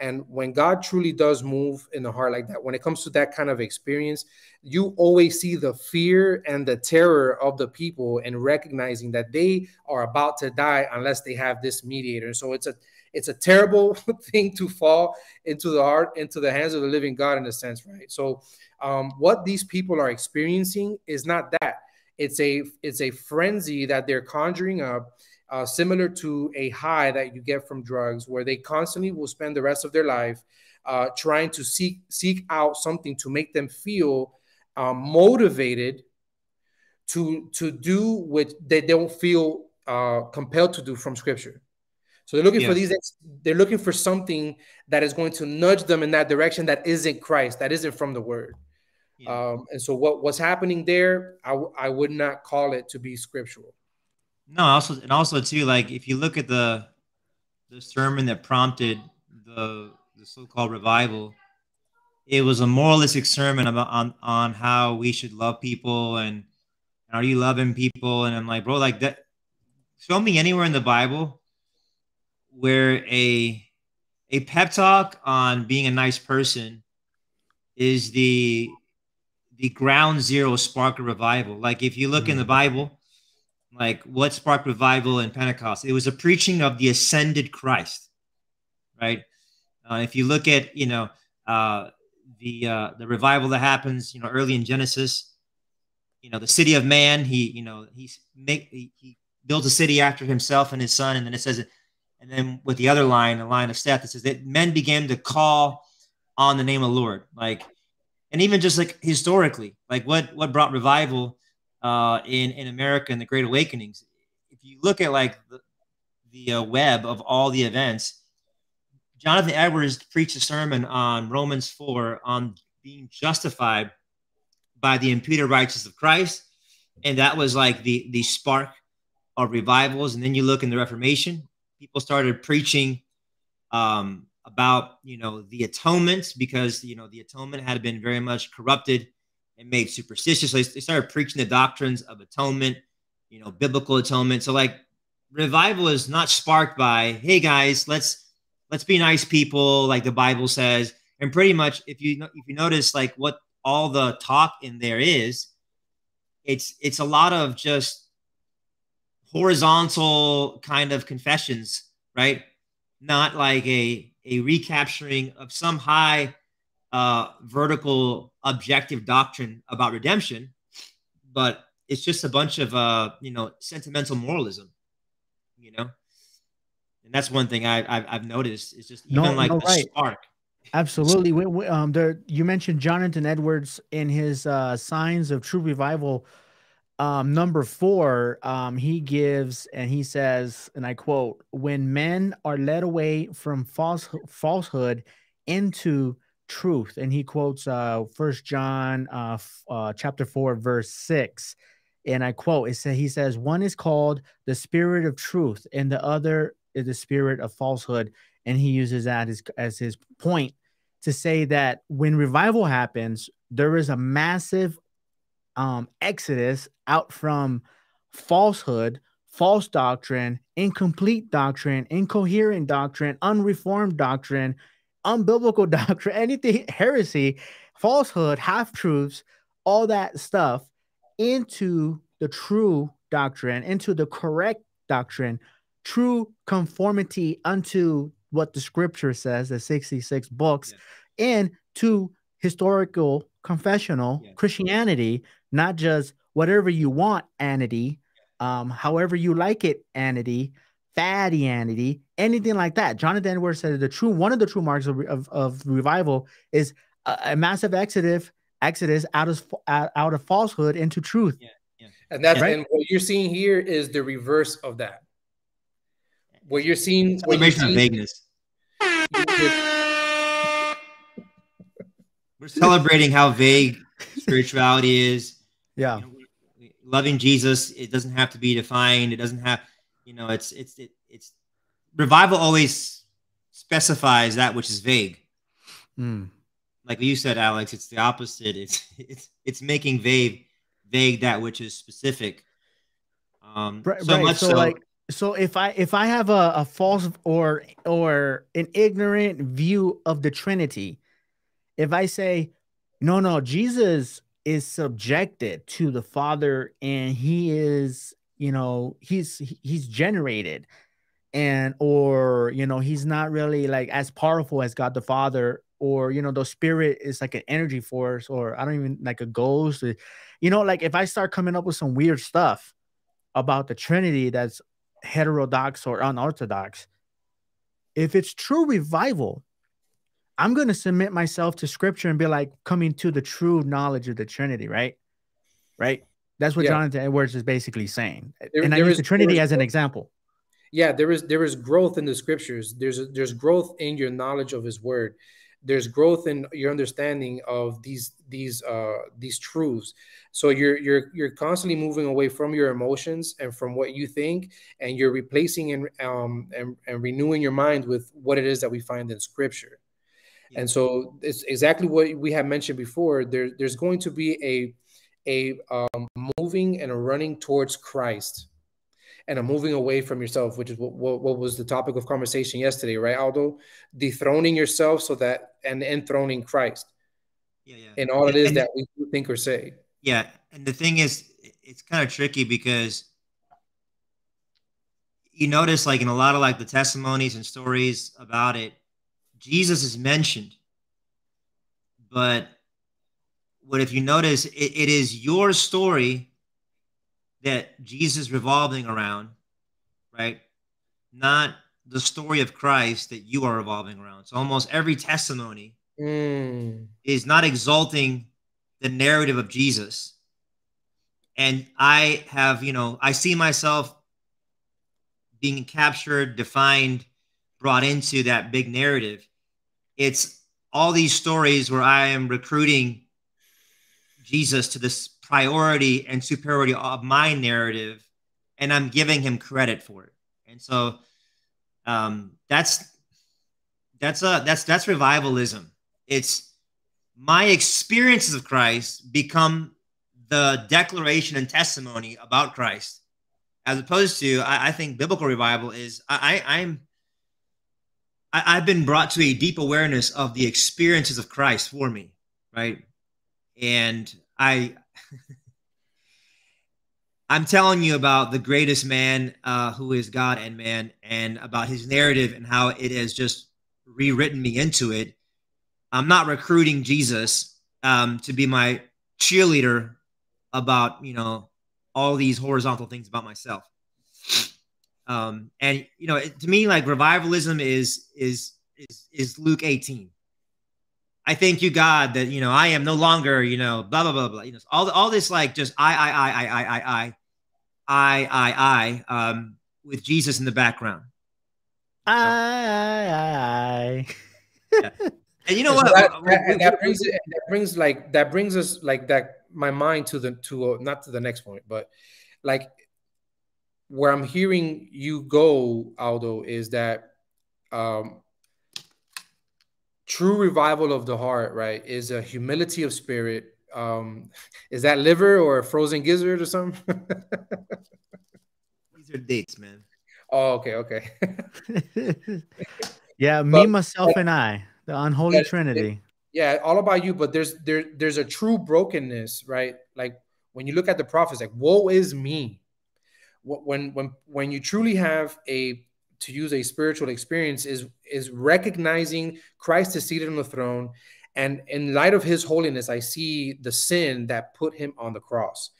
and when God truly does move in the heart like that, when it comes to that kind of experience, you always see the fear and the terror of the people and recognizing that they are about to die unless they have this mediator. So it's a it's a terrible *laughs* thing to fall into the heart, into the hands of the living God in a sense, right? So um, what these people are experiencing is not that. It's a it's a frenzy that they're conjuring up uh, similar to a high that you get from drugs, where they constantly will spend the rest of their life uh, trying to seek seek out something to make them feel um, motivated to to do what they don't feel uh, compelled to do from Scripture. So they're looking for these. They're looking for something that is going to nudge them in that direction that isn't Christ, that isn't from the Word. Yeah. Um, and so what what's happening there, I, I would not call it to be scriptural. No, also and also too, like if you look at the the sermon that prompted the the so-called revival, it was a moralistic sermon about on on how we should love people and, and are you loving people? And I'm like, bro, like that. Show me anywhere in the Bible where a a pep talk on being a nice person is the the ground zero spark of revival. Like if you look in the Bible, like what sparked revival in Pentecost? It was a preaching of the ascended Christ, right? Uh, if you look at you know uh, the uh, the revival that happens, you know, early in Genesis, you know, the city of man, he you know he's make he, he built a city after himself and his son, and then it says, and then with the other line, the line of Seth, it says that men began to call on the name of the Lord, like, and even just like historically, like what what brought revival uh, in in America and the Great Awakenings. If you look at like the, the uh, web of all the events, Jonathan Edwards preached a sermon on Romans 4 on being justified by the imputed righteousness of Christ. And that was like the, the spark of revivals. And then you look in the Reformation, people started preaching um, about, you know, the atonement because, you know, the atonement had been very much corrupted and made superstitious. So they started preaching the doctrines of atonement, you know, biblical atonement. So like revival is not sparked by, hey guys, let's let's be nice people, like the Bible says. And pretty much, if you if you notice, like what all the talk in there is, it's it's a lot of just horizontal kind of confessions, right? Not like a a recapturing of some high uh, vertical objective doctrine about redemption, but it's just a bunch of uh, you know sentimental moralism you know. And that's one thing I, I've, I've noticed is just even no, like no, the right. spark. Absolutely. We, we, um, there you mentioned Jonathan Edwards in his uh, Signs of True Revival, um, number four. Um, he gives and he says, and I quote: "When men are led away from false falsehood into truth," and he quotes uh, First John, uh, uh, chapter four, verse six and I quote, it says he says, one is called the spirit of truth, and the other is the spirit of falsehood. And he uses that as, as his point to say that when revival happens, there is a massive um, exodus out from falsehood, false doctrine, incomplete doctrine, incoherent doctrine, unreformed doctrine, unbiblical *laughs* doctrine, anything heresy, falsehood, half truths, all that stuff into the true doctrine, into the correct doctrine, true conformity unto what the scripture says, the 66 books, yeah. and to historical confessional yeah. Christianity, not just whatever you want, anity, um, however you like it, anity, fatty faddianity, anything like that. Jonathan Edwards said the true one of the true marks of, of, of revival is a, a massive exodus exodus out of out of falsehood into truth. Yeah, yeah. And that's right? and what you're seeing here is the reverse of that. What you're seeing, what you're seeing vagueness. *laughs* We're celebrating how vague spirituality is. Yeah. You know, loving Jesus, it doesn't have to be defined. It doesn't have, you know, it's it's it, it's revival always specifies that which is vague. Mm like you said, Alex, it's the opposite. It's *laughs* it's it's making vague vague that which is specific. Um, right, so right. much so, so, like so if I if I have a, a false or or an ignorant view of the Trinity, if I say no, no, Jesus is subjected to the Father and he is, you know, he's he's generated and or you know he's not really like as powerful as God the Father or you know the spirit is like an energy force or i don't even like a ghost. You know like if i start coming up with some weird stuff about the trinity that's heterodox or unorthodox if it's true revival i'm going to submit myself to scripture and be like coming to the true knowledge of the trinity right? Right? That's what yeah. jonathan edwards is basically saying. There, and i use is, the trinity as an example. Yeah there is there is growth in the scriptures. There's a, there's growth in your knowledge of his word. There's growth in your understanding of these these uh these truths. So you're you're you're constantly moving away from your emotions and from what you think and you're replacing and um and, and renewing your mind with what it is that we find in scripture. And so it's exactly what we have mentioned before there there's going to be a a um, moving and a running towards christ and a moving away from yourself, which is what, what, what, was the topic of conversation yesterday, right, Aldo? Dethroning yourself so that and enthroning Christ. Yeah, yeah. And all it is and, that we think or say. Yeah, and the thing is, it's kind of tricky because you notice, like in a lot of like the testimonies and stories about it, Jesus is mentioned, but what if you notice, it, it is your story that Jesus revolving around, right? Not the story of Christ that you are revolving around. So almost every testimony mm. is not exalting the narrative of Jesus. And I have, you know, I see myself being captured, defined, brought into that big narrative. It's all these stories where I am recruiting Jesus to this priority and superiority of my narrative, and I'm giving him credit for it. And so um, that's that's a that's that's revivalism. It's my experiences of Christ become the declaration and testimony about Christ, as opposed to I, I think biblical revival is I, I I'm I, I've been brought to a deep awareness of the experiences of Christ for me, right? And I *laughs* I'm telling you about the greatest man uh, who is God and man, and about his narrative and how it has just rewritten me into it. I'm not recruiting Jesus um, to be my cheerleader about you know all these horizontal things about myself. Um, and you know, to me, like revivalism is is is is Luke 18. I thank you, God, that you know I am no longer, you know, blah blah blah blah. You know, all all this like just I I I I I I I I I um with Jesus in the background. I I I. Yeah. And you know what? that, that, that, brings that brings like that brings us like that my mind to the to uh, not to the next point, but like where I'm hearing you go, Aldo, is that um, true revival of the heart, right, is a humility of spirit. Um, is that liver or a frozen gizzard or something? *laughs* These are dates, man. Oh, okay, okay. *laughs* yeah, me, but, myself, and I, the unholy trinity. It, yeah, all about you. But there's there there's a true brokenness, right? Like when you look at the prophets, like woe is me. When when when you truly have a to use a spiritual experience is is recognizing Christ is seated on the throne and in light of his holiness I see the sin that put him on the cross.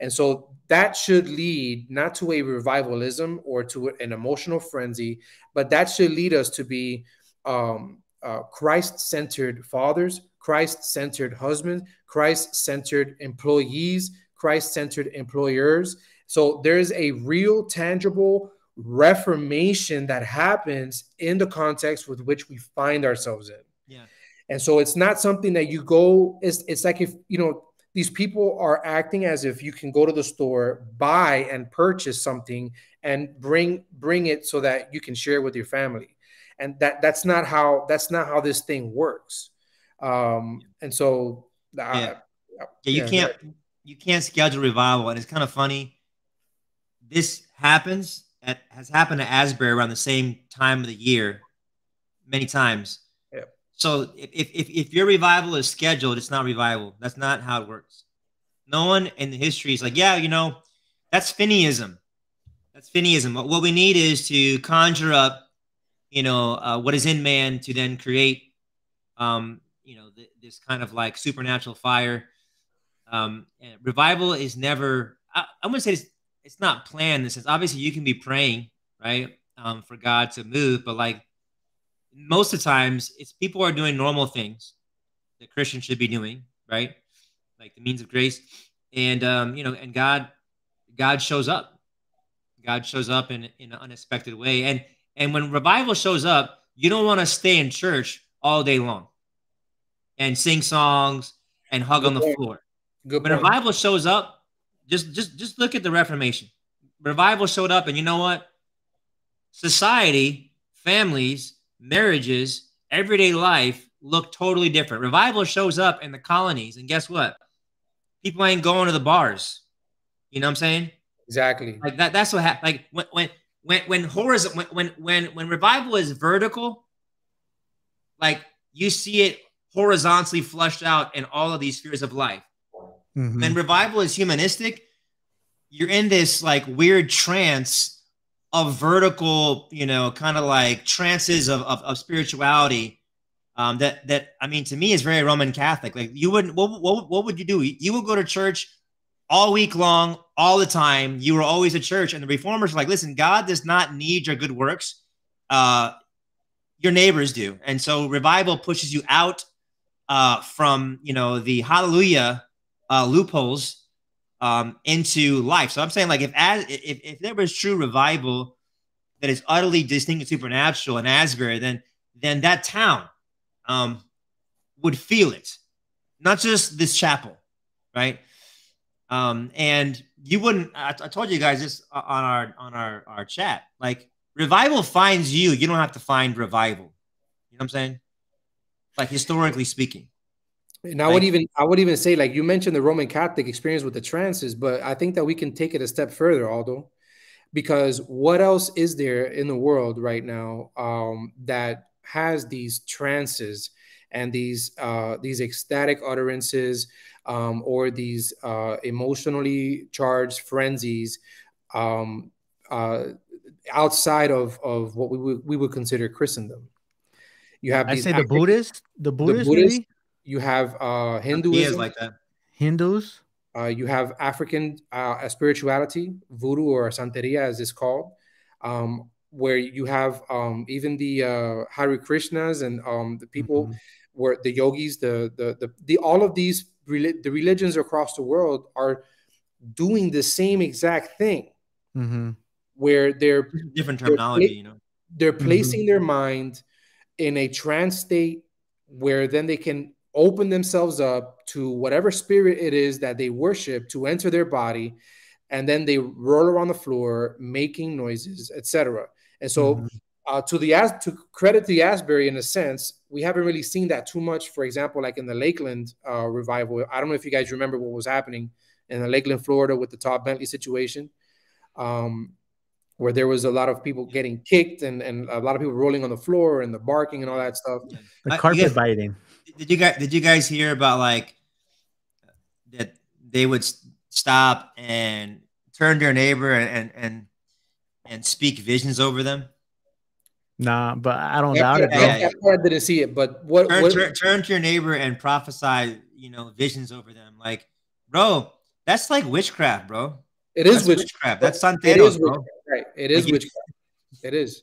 And so that should lead not to a revivalism or to an emotional frenzy, but that should lead us to be um, uh, Christ centered fathers, Christ centered husbands, Christ centered employees, Christ centered employers. So there's a real, tangible reformation that happens in the context with which we find ourselves in. Yeah. And so it's not something that you go, it's, it's like if, you know, these people are acting as if you can go to the store, buy and purchase something and bring bring it so that you can share with your family. And that that's not how that's not how this thing works. Um, and so uh, yeah. yeah, you yeah, can't you can't schedule revival. And it's kind of funny. This happens at, has happened to Asbury around the same time of the year many times. Yeah. So if, if, if your revival is scheduled, it's not revival. That's not how it works. No one in the history is like, yeah, you know, that's Finneyism. That's Finneyism. What, what we need is to conjure up, you know, uh, what is in man to then create, um, you know, th- this kind of like supernatural fire. Um, revival is never, I, I'm going to say this, it's not planned in the sense. Obviously, you can be praying, right, um, for God to move, but like most of the times, it's people are doing normal things that Christians should be doing, right, like the means of grace, and um, you know, and God, God shows up. God shows up in in an unexpected way, and and when revival shows up, you don't want to stay in church all day long and sing songs and hug on the floor. Good when point. revival shows up, just just just look at the Reformation. Revival showed up, and you know what? Society, families, marriages, everyday life look totally different. Revival shows up in the colonies, and guess what? People ain't going to the bars. You know what I'm saying? Exactly. Like that. That's what happened. Like when when when when when when when revival is vertical, like you see it horizontally flushed out in all of these spheres of life. Mm-hmm. Revival is humanistic, you're in this like weird trance of vertical, you know, kind of like trances of, of, of spirituality. Um, that that I mean, to me, is very Roman Catholic. Like you wouldn't, what, what, what would you do? You would go to church all week long, all the time. You were always at church, and the reformers are like, listen, God does not need your good works. Uh, your neighbors do, and so revival pushes you out uh, from you know the hallelujah uh, loopholes um, into life. So I'm saying like if as if, if there was true revival, that is utterly distinct and supernatural in Asbury, then then that town um, would feel it, not just this chapel, right? Um, and you wouldn't. I, I told you guys this on our on our our chat. Like revival finds you. You don't have to find revival. You know what I'm saying? Like historically speaking. And I would even I would even say like you mentioned the Roman Catholic experience with the trances, but I think that we can take it a step further, Aldo, because what else is there in the world right now um, that has these trances and these uh, these ecstatic utterances um, or these uh, emotionally charged frenzies um, uh, outside of, of what we would, we would consider Christendom? You have I say the Buddhists, the Buddhists, the Buddhist, you have uh, Hinduism, like that. Hindus. Uh, you have African uh, spirituality, voodoo or Santeria, as it's called, um, where you have um, even the uh, Hare Krishnas and um, the people, mm-hmm. where the yogis, the, the the the all of these the religions across the world are doing the same exact thing, mm-hmm. where they're different terminology, they're, you know, they're placing mm-hmm. their mind in a trance state where then they can open themselves up to whatever spirit it is that they worship to enter their body and then they roll around the floor making noises etc and so mm-hmm. uh, to the as to credit the asbury in a sense we haven't really seen that too much for example like in the lakeland uh, revival i don't know if you guys remember what was happening in the lakeland florida with the todd bentley situation um, where there was a lot of people getting kicked and, and a lot of people rolling on the floor and the barking and all that stuff. The carpet guys, biting. Did you guys did you guys hear about like that they would stop and turn to their neighbor and and and, and speak visions over them? Nah, but I don't doubt it. Yeah, yeah. I didn't see it, but what turn, what turn, turn to your neighbor and prophesy, you know, visions over them. Like, bro, that's like witchcraft, bro. It is witchcraft. witchcraft. That's Santeros, bro. Right. It is like witchcraft. It is.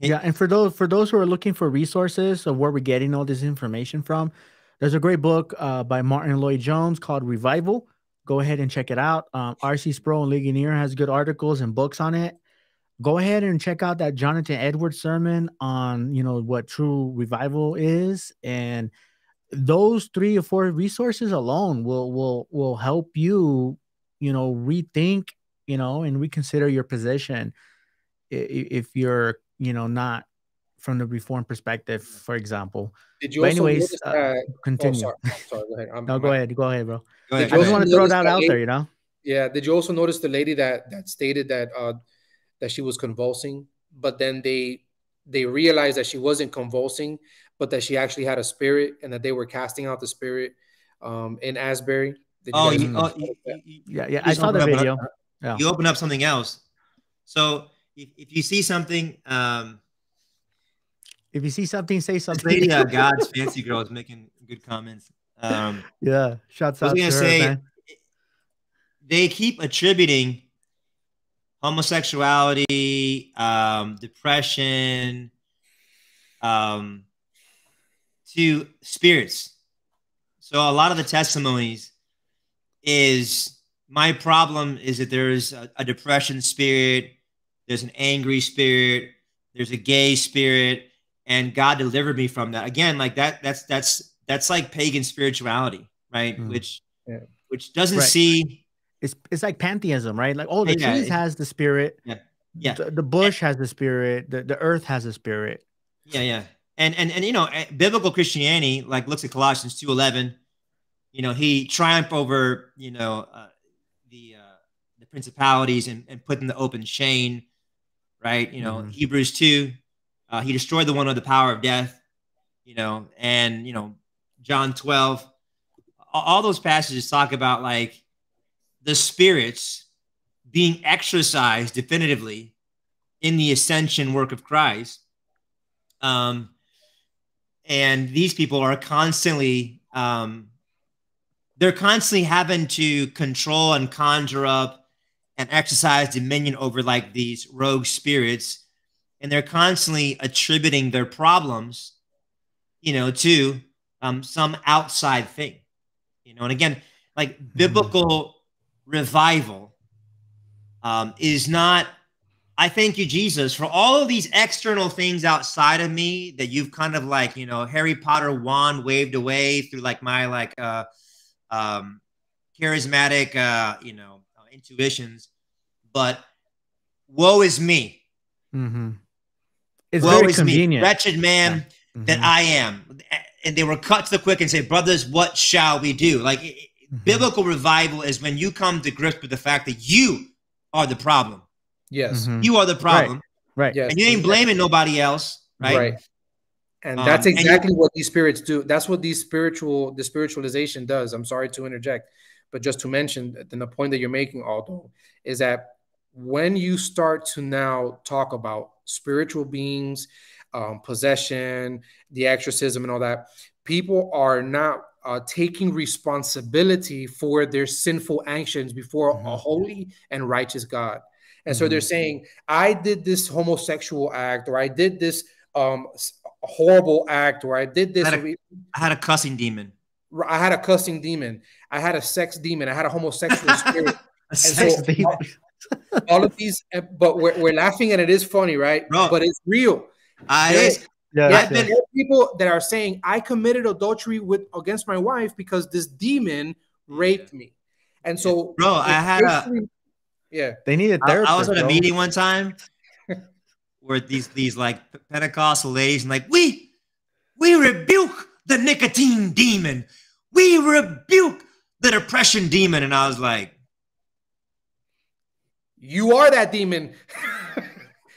Yeah, and for those for those who are looking for resources of where we're getting all this information from, there's a great book uh, by Martyn Lloyd-Jones called Revival. Go ahead and check it out. Um, R.C. Sproul and Ligonier has good articles and books on it. Go ahead and check out that Jonathan Edwards sermon on you know what true revival is, and those three or four resources alone will will will help you you know rethink you know and reconsider your position if you're you know not from the reform perspective for example did you but anyways uh, oh, continue oh, sorry. sorry, go ahead I'm, no go ahead go ahead bro go ahead, i just want to throw that, that out there you know yeah did you also notice the lady that that stated that uh that she was convulsing but then they they realized that she wasn't convulsing but that she actually had a spirit and that they were casting out the spirit um in asbury oh, you, oh yeah, yeah. I saw the video. Up, yeah. You open up something else. So if, if you see something, um, if you see something, say something. Lady uh, *laughs* God's fancy girl is making good comments. Um, yeah, shots out. I was gonna say her, they keep attributing homosexuality, um, depression, um, to spirits. So a lot of the testimonies is my problem is that there's a, a depression spirit, there's an angry spirit, there's a gay spirit, and God delivered me from that. Again, like that, that's that's that's like pagan spirituality, right? Mm. Which yeah. which doesn't right. see it's it's like pantheism, right? Like oh, the yeah, trees has the spirit. Yeah. Yeah. The, the bush has the spirit. The, the earth has a spirit. Yeah, yeah. And and and you know, eh, biblical Christianity like looks at Colossians 2:11 you know, he triumphed over, you know, uh, the uh, the principalities and, and put them the open shame, right? You know, mm-hmm. Hebrews 2, uh, he destroyed the one of the power of death, you know, and, you know, John 12, all, all those passages talk about like the spirits being exercised definitively in the ascension work of Christ. Um, and these people are constantly um, they're constantly having to control and conjure up and exercise dominion over like these rogue spirits and they're constantly attributing their problems you know to um, some outside thing you know and again like mm-hmm. biblical revival um, is not I thank you, Jesus, for all of these external things outside of me that you've kind of like, you know, Harry Potter wand waved away through like my like uh um charismatic uh, you know, intuitions. But woe is me. Mm-hmm. It's woe very is convenient. me, wretched man Yeah. that Mhm. I am. And they were cut to the quick and say, brothers, what shall we do? Like Mhm. biblical revival is when you come to grips with the fact that you are the problem. Yes. Mhm. You are the problem. Right. Yes. And you ain't blaming nobody else, right? Right. And Um, that's and you- exactly what these spirits do. That's what these spiritual, the spiritualization does. I'm sorry to interject, but just to mention, then the point that you're making, Aldo, is that when you start to now talk about spiritual beings, um, possession, the exorcism, and all that, people are not uh, taking responsibility for their sinful actions before a Mhm. holy and righteous God. And so they're saying, I did this homosexual act, or I did this um, horrible act, or I did this. I had I had a cussing demon. I had a cussing demon. I had a sex demon. I had a homosexual spirit. *laughs* A so- sex- demon. All of these, uh, but we're, we're laughing and it is funny, right? Bro. But it's real. I There- is Yes, Yeah, I've been- there are people that are saying I committed adultery with against my wife because this demon raped me, and so Bro, I had a- yeah, They need a I, therapist. I was at a meeting one time *laughs* where these these like Pentecostal ladies and like we we rebuke the nicotine demon, we rebuke the depression demon, and I was like, you are that demon. *laughs*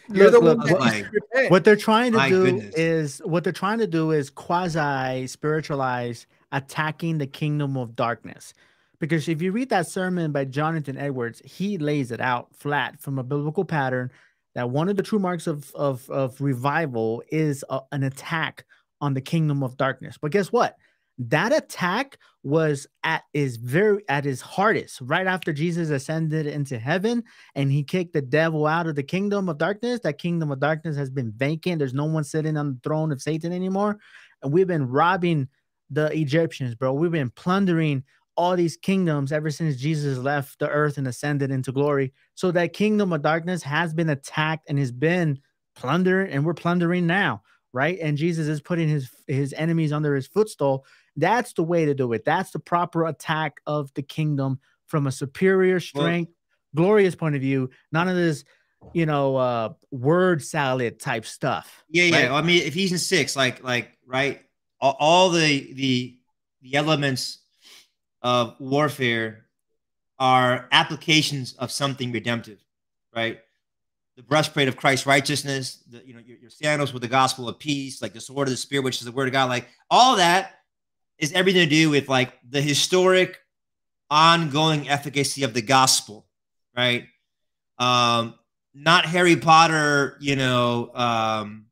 You're Look, the look, one that what- needs to repent. What they're trying to My do goodness. is what they're trying to do is quasi spiritualize attacking the kingdom of darkness. Because if you read that sermon by Jonathan Edwards, he lays it out flat from a biblical pattern that one of the true marks of of, of revival is a- an attack on the kingdom of darkness. But guess what? That attack was at his very at his hardest right after Jesus ascended into heaven and he kicked the devil out of the kingdom of darkness. That kingdom of darkness has been vacant. There's no one sitting on the throne of Satan anymore. And we've been robbing the Egyptians, bro. We've been plundering all these kingdoms ever since Jesus left the earth and ascended into glory. So that kingdom of darkness has been attacked and has been plundered, and we're plundering now, right? And Jesus is putting his his enemies under his footstool. That's the way to do it. That's the proper attack of the kingdom from a superior strength, glorious point of view. None of this, you know, uh word salad type stuff. yeah, yeah. I mean, Ephesians six, like like right, all, all the the the elements of warfare are applications of something redemptive, right? The breastplate of Christ's righteousness, the, you know, your, your sandals with the gospel of peace, like the sword of the spirit, which is the word of God, like all that is everything to do with like the historic, ongoing efficacy of the gospel, right? Um, not Harry Potter, you know, um,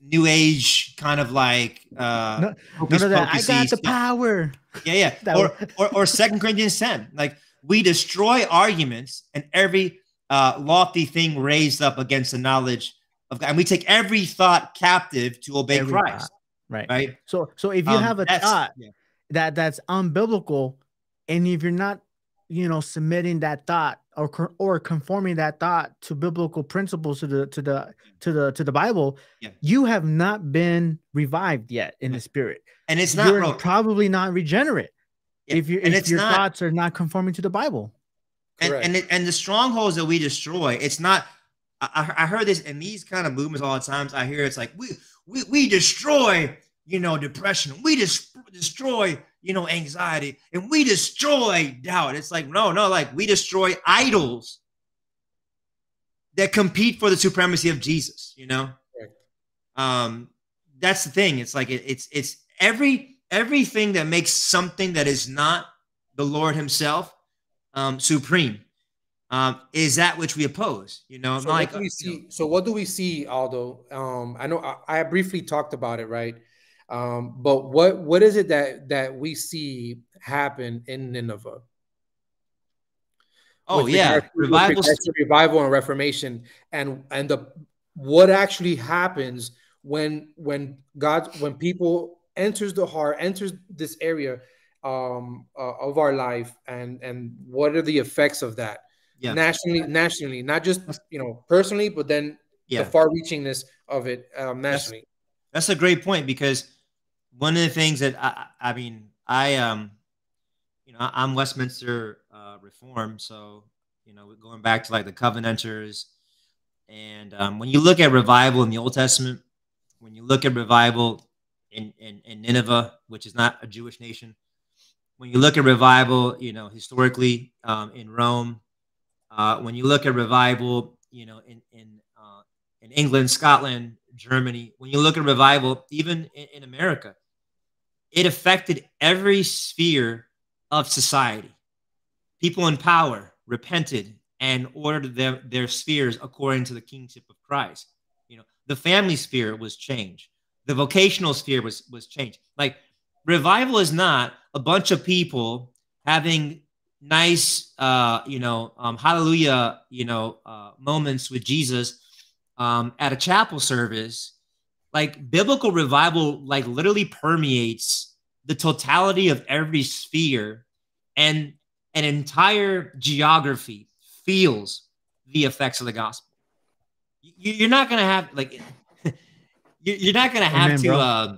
new age kind of like uh, No- hocus None of that. I got the power. Yeah, yeah. *laughs* Or, *laughs* or or Second Corinthians 10. Like we destroy arguments and every uh, lofty thing raised up against the knowledge of God. And we take every thought captive to obey Every Christ. thought. Right. Right. So so if you Um, have a thought yeah. that that's unbiblical and if you're not you know submitting that thought or or conforming that thought to biblical principles to the to the to the to the bible Yeah. you have not been revived yet in Yeah. the spirit And it's not you're probably not regenerate yeah, if you and if it's your not thoughts are not conforming to the bible and Correct. and, it, and the strongholds that we destroy, it's not. I, I heard this in these kind of movements all the times. I hear it's like we we we destroy, you know, depression. We just destroy, you know, anxiety, and we destroy doubt. It's like no, no, like we destroy idols that compete for the supremacy of Jesus. You know, um, that's the thing. It's like it, it's it's every everything that makes something that is not the Lord Himself um, supreme um, is that which we oppose. You know, So like what do we you know, see? So what do we see, Aldo? Um, I know I, I briefly talked about it, right? Um, but what what is it that that we see happen in Nineveh? oh yeah, regards to- with revival. revival and reformation, and and the what actually happens when when God when people enters the heart, enters this area um, uh, of our life, and and what are the effects of that? Yeah. nationally, nationally, not just you know personally, but then Yeah. the far-reachingness of it um, nationally. That's a great point because one of the things that I, I mean, I um, you know, I'm Westminster uh, Reform, so you know, going back to like the Covenanters, and um, when you look at revival in the Old Testament, when you look at revival in, in in Nineveh, which is not a Jewish nation, when you look at revival, you know, historically um, in Rome, uh, when you look at revival, you know, in in uh, in England, Scotland, Germany, when you look at revival, even in, in America, it affected every sphere of society. People in power repented and ordered their, their spheres according to the kingship of Christ. You know, the family sphere was changed. The vocational sphere was was changed. Like revival is not a bunch of people having nice uh you know um hallelujah you know uh moments with jesus um at a chapel service like biblical revival like literally permeates the totality of every sphere and an entire geography feels the effects of the gospel. You, you're not gonna have like *laughs* you- you're not gonna have Amen, to uh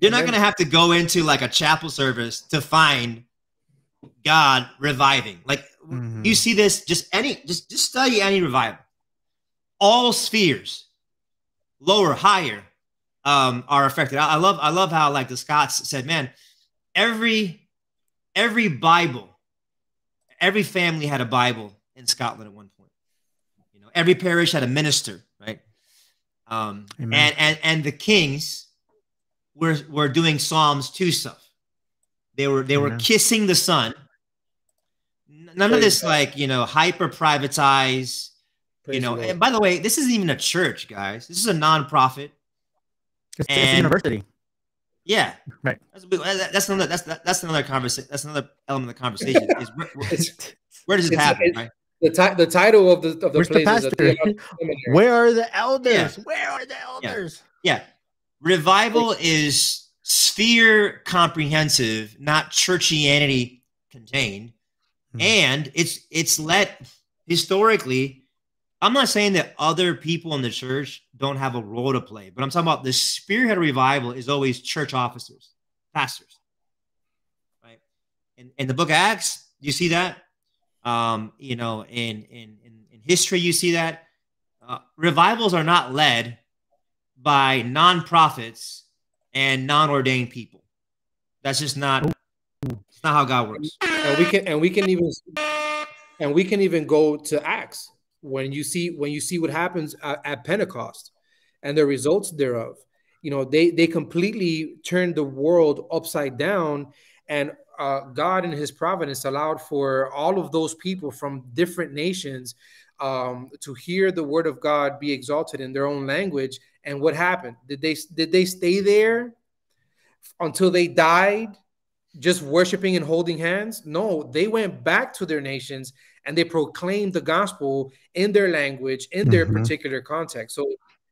you're not gonna have to go into like a chapel service to find god reviving. Like Mhm. you see this just any just just study any revival. All spheres lower higher um are affected. I, I love i love how like the scots said man every every bible every family had a bible in scotland at one point. You know every parish had a minister right? Um Amen. and and and the kings were were doing psalms 2 stuff. They were they were kissing the son N- none of this God. like you know hyper privatize Praise you know and by the way this isn't even a church guys this is a non-profit It's, it's a university. yeah Right. that's, that's another that's that's another conversation that's another element of the conversation *laughs* is where, where, where does it happen it's- right the, ti- the title of the of the Where's the place is a pastor? theological. Where are the elders? Where are the elders? yeah revival is sphere comprehensive not churchianity contained Hmm. and it's it's let historically i'm not saying that other people in the church don't have a role to play but i'm talking about the spearhead of revival is always church officers pastors right? In, in the book of acts you see that. Um you know in in in, in history you see that. Uh, revivals are not led by nonprofits and non-ordained people. That's just not it's not how god works. And we can and we can even and we can even go to acts when you see when you see what happens at, at pentecost and the results thereof. You know they they completely turned the world upside down and uh, god in his providence allowed for all of those people from different nations um, to hear the word of god be exalted in their own language. And what happened? Did they did they stay there until they died just worshiping and holding hands. No, they went back to their nations and they proclaimed the gospel in their language, in their Mhm. particular context. So,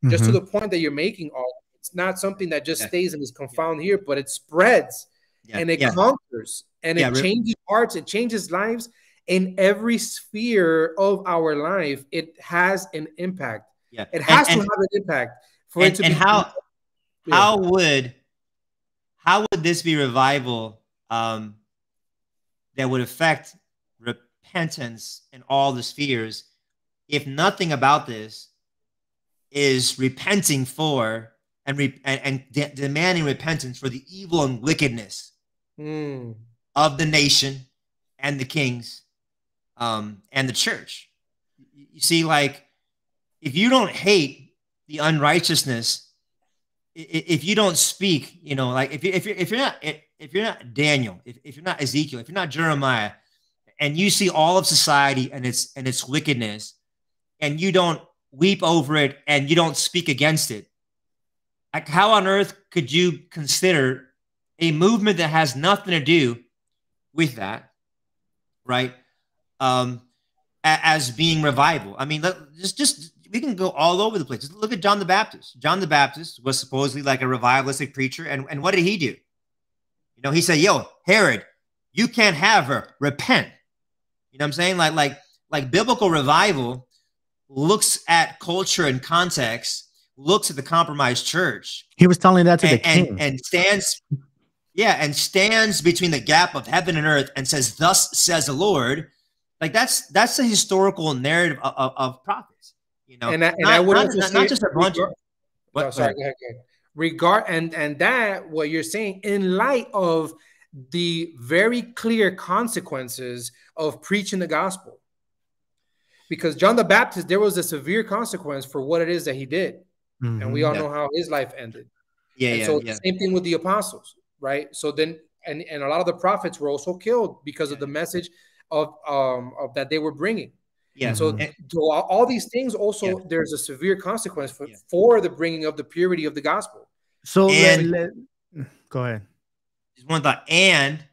just to Mhm. the point that you're making, all it's not something that just Yeah. stays and is confounded here, but it spreads yeah, and it yeah. conquers and Yeah, it re- changes hearts, it changes lives in every sphere of our life. It has an impact. yeah. It has and, to and, have an impact for and, it to and be how Yeah. how would how would this be revival um, that would affect repentance in all the spheres if nothing about this is repenting for and re- and, and de- demanding repentance for the evil and wickedness Mm. of the nation and the kings um, and the church. You see, like, if you don't hate the unrighteousness, if you don't speak, you know, like if you if you're if you're not if you're not Daniel, if, if you're not Ezekiel, if you're not Jeremiah, and you see all of society and its and its wickedness, and you don't weep over it and you don't speak against it, like how on earth could you consider a movement that has nothing to do with that, right? Um, as being revival. I mean, just just we can go all over the place. Just look at John the Baptist. John the Baptist was supposedly like a revivalistic preacher, and and what did he do? You know, he said, "Yo, Herod, you can't have her. Repent." You know what I'm saying? Like like like biblical revival looks at culture and context, looks at the compromised church. He was telling that to and, the king. And, and stands, yeah, and stands between the gap of heaven and earth and says, Thus says the Lord. Like that's that's a historical narrative of, of, of prophets. You know, and, I, and not, I would not, also not, say, not just a bunch of what, oh, no, sorry, go ahead, go ahead. Regard and and that what you're saying in light of the very clear consequences of preaching the gospel because john the baptist there was a severe consequence for what it is that he did mm-hmm. and we all yeah. know how his life ended yeah, and yeah so yeah. same thing with the apostles right so then and and a lot of the prophets were also killed because of the message of um of that they were bringing yeah. So, and, so all these things also Yeah. there's a severe consequence for, Yeah. for the bringing of the purity of the gospel. so let- let- go ahead. just one thought. And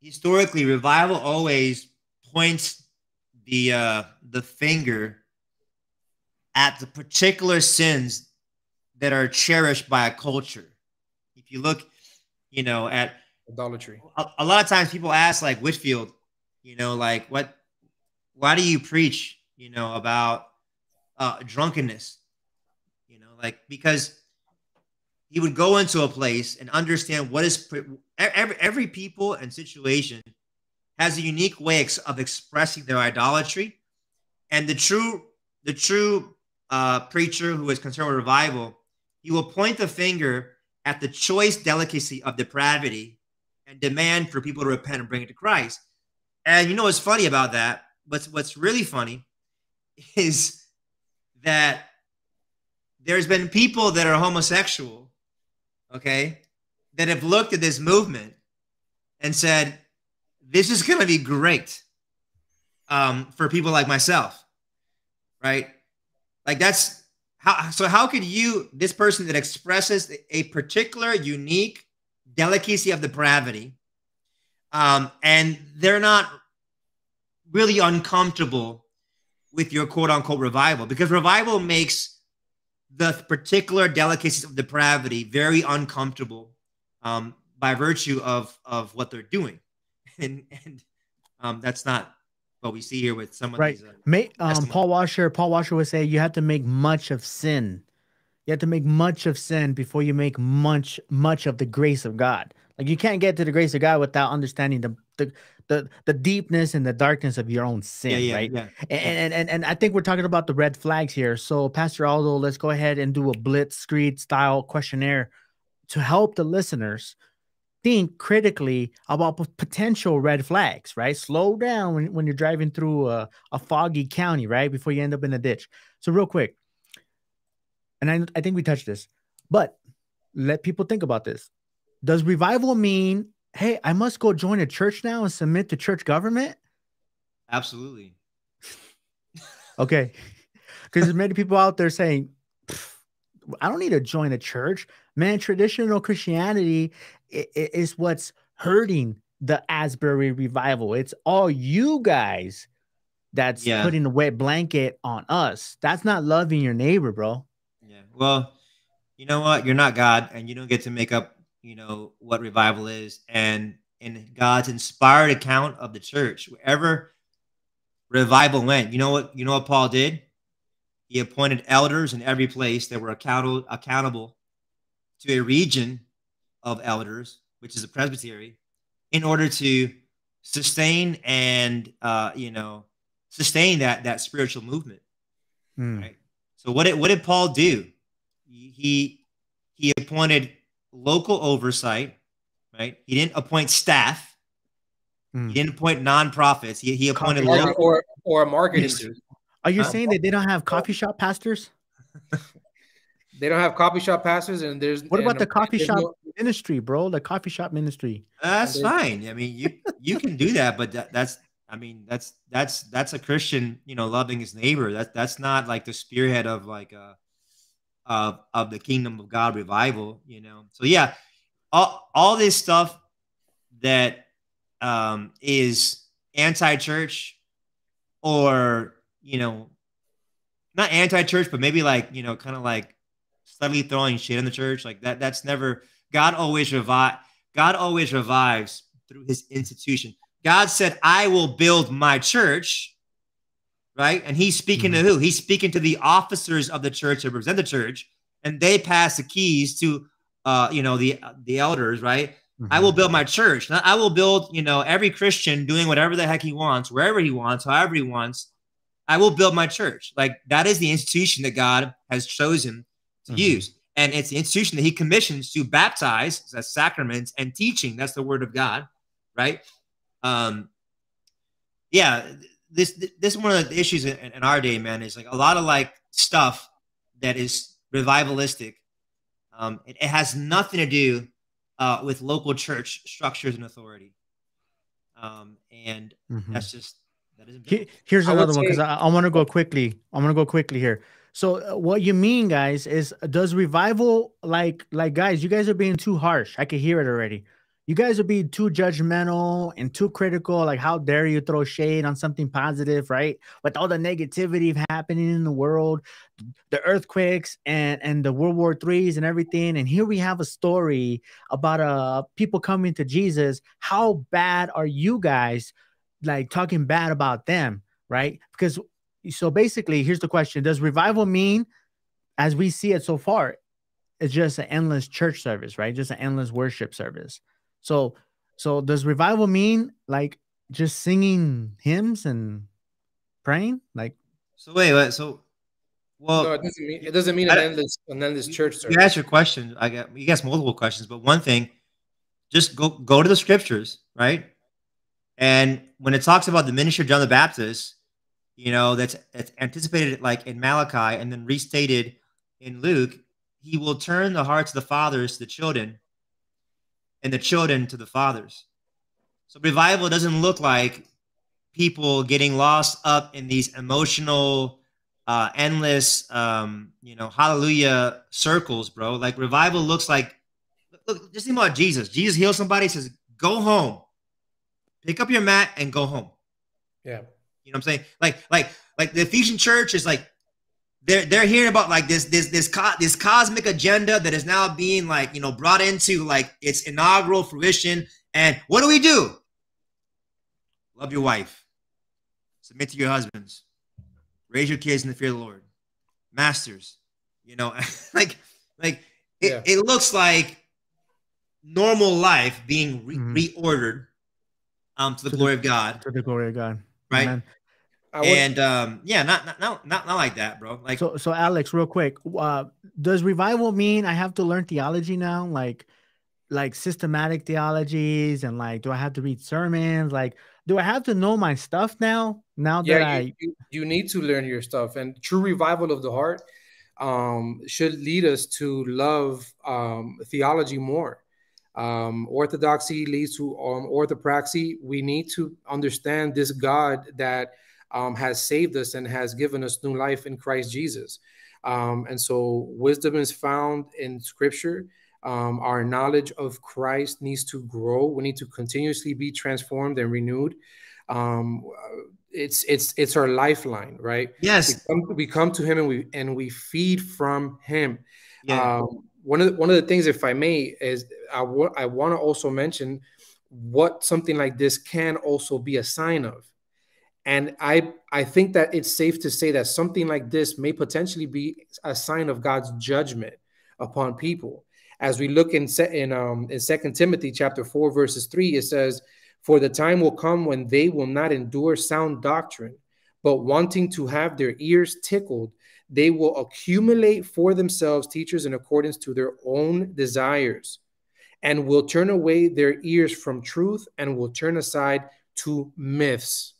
historically, revival always points the uh, the finger at the particular sins that are cherished by a culture. If you look, you know, at Idolatry. a, a lot of times people ask like Whitefield, you know, like what why do you preach, you know, about uh drunkenness? You know, like because he would go into a place and understand what is every every people and situation has a unique way of expressing their idolatry. And the true the true uh, preacher who is concerned with revival he will point the finger at the choice delicacy of depravity and demand for people to repent and bring it to christ. And you know what's funny about that what's what's really funny is that there's been people that are homosexual okay, that have looked at this movement and said, this is going to be great um, for people like myself, right? Like that's how, so how could you, this person that expresses a particular unique delicacy of depravity, um, and they're not really uncomfortable with your quote unquote revival because revival makes the particular delicacies of depravity very uncomfortable um, by virtue of of what they're doing, *laughs* and and um, that's not what we see here with some of Right. these. Uh, May, um. Paul Washer. Paul Washer would say you have to make much of sin. You have to make much of sin before you make much much of the grace of God. Like you can't get to the grace of God without understanding the the the, the deepness and the darkness of your own sin. yeah, yeah, right. yeah. And, and and I think we're talking about the red flags here. So, Pastor Aldo, let's go ahead and do a blitz blitzkrieg style questionnaire to help the listeners think critically about potential red flags. Right, slow down when, when you're driving through a, a foggy county, right, before you end up in a ditch. So, real quick, and I I think we touched this, but let people think about this. Does revival mean, hey, I must go join a church now and submit to church government? Absolutely. *laughs* Okay. *laughs* Because there's many people out there saying, I don't need to join a church. Man, traditional Christianity is what's hurting the Asbury revival. It's all you guys that's Yeah. putting a wet blanket on us. That's not loving your neighbor, bro. Yeah. Well, you know what? You're not God, and you don't get to make up, you know, what revival is. And in God's inspired account of the church, wherever revival went, you know what? You know what Paul did? He appointed elders in every place that were accountable accountable to a region of elders, which is a presbytery, in order to sustain and uh, you know sustain that that spiritual movement. Hmm. Right. So what did what did Paul do? He he appointed local oversight, right? He didn't appoint staff. Hmm. He didn't appoint nonprofits. He, he appointed Or, local. or, or a marketing Are you Um, saying that they don't have coffee shop pastors? *laughs* They don't have coffee shop pastors, and there's What about the coffee shop no- ministry, bro? The coffee shop ministry. That's fine. I mean, you you can do that, but that, that's I mean that's that's that's a Christian, you know, loving his neighbor. That that's not like the spearhead of like uh of of the kingdom of God revival, you know. So yeah, all all this stuff that um is anti-church or you know not anti-church, but maybe like you know, kind of like subtly throwing shit in the church, like that. That's never God always revive. God always revives through His institution. God said, "I will build my church," right? And he's speaking Mhm. to who? He's speaking to the officers of the church that represent the church, and they pass the keys to, uh, you know, the the elders, right? I Mhm. will build my church. I will build, you know, every Christian doing whatever the heck he wants, wherever he wants, however he wants. I will build my church. Like that is the institution that God has chosen to Mhm. use. And it's the institution that he commissions to baptize, that's sacraments, and teaching, that's the word of God, right? Um, yeah, this this is one of the issues in, in our day, man, is like a lot of like stuff that is revivalistic. Um, it, it has nothing to do uh, with local church structures and authority. Um, and Mhm. that's just that isn't He- here's I another one because I, I want to go quickly. I want to go quickly here. So uh, what you mean, guys, is does revival like like guys? You guys are being too harsh. I can hear it already. You guys are being too judgmental and too critical. Like, how dare you throw shade on something positive, right? With all the negativity happening in the world, the earthquakes and and the World War threes and everything. And here we have a story about uh people coming to Jesus. How bad are you guys like talking bad about them, right? Because so basically, here's the question: Does revival mean, as we see it so far, it's just an endless church service, right? Just an endless worship service. So, so does revival mean like just singing hymns and praying? Like, So wait, wait. So, well, no, it doesn't mean it doesn't mean I an endless an endless church service. You service. asked your question. I got you asked multiple questions, but one thing, just go go to the scriptures, right? And when it talks about the ministry of John the Baptist, you know that's it's anticipated like in Malachi and then restated in Luke. He will turn the hearts of the fathers to the children, and the children to the fathers. So revival doesn't look like people getting lost up in these emotional uh, endless, um, you know, hallelujah circles, bro. Like revival looks like, look, just think about Jesus. Jesus heals somebody, says, "Go home, pick up your mat and go home." Yeah. You know what I'm saying? Like, like, like the Ephesian church is like, they're they're hearing about like this this this co- this cosmic agenda that is now being like you know brought into like its inaugural fruition. And what do we do? Love your wife, submit to your husbands, raise your kids in the fear of the Lord. Masters, you know, *laughs* like like it, Yeah. it looks like normal life being re- Mhm. reordered um to the To the- glory of God, to the glory of God, right? Amen. I would, And um yeah, not not not not, not like that, bro. Like So, so Alex, real quick, uh, does revival mean I have to learn theology now, like, like systematic theologies, and like, do I have to read sermons? Like, do I have to know my stuff now? Now that yeah, I, you, you, you need to learn your stuff. And true revival of the heart um, should lead us to love um, theology more. Um, orthodoxy leads to um, orthopraxy. We need to understand this God that um, has saved us and has given us new life in Christ Jesus. Um, and so, wisdom is found in Scripture. Um, our knowledge of Christ needs to grow. We need to continuously be transformed and renewed. Um, it's it's it's our lifeline, right? We yes, come, we come to Him and we and we feed from Him. yeah, Um, one of the, one of the things, if I may, is I wa- I want to also mention what something like this can also be a sign of, and I I think that it's safe to say that something like this may potentially be a sign of God's judgment upon people. As we look in in um in Second Timothy chapter four verses three, it says, "For the time will come when they will not endure sound doctrine, but wanting to have their ears tickled." they will accumulate for themselves teachers in accordance to their own desires and will turn away their ears from truth and will turn aside to myths.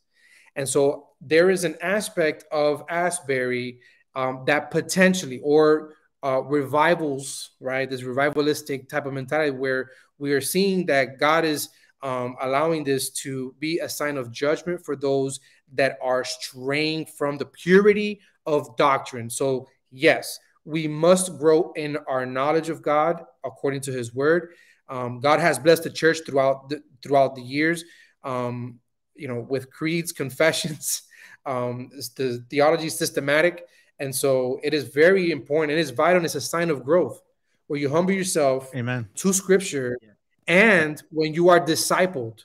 And so there is an aspect of Asbury um, that potentially, or uh, revivals, right? This revivalistic type of mentality where we are seeing that God is um, allowing this to be a sign of judgment for those that are straying from the purity of doctrine. So, yes, we must grow in our knowledge of God according to His Word. Um, God has blessed the church throughout the, throughout the years, um, you know, with creeds, *laughs* confessions, um, the theology is systematic, and so it is very important. It is vital. And it's a sign of growth where you humble yourself Amen. to Scripture, Yeah. and when you are discipled.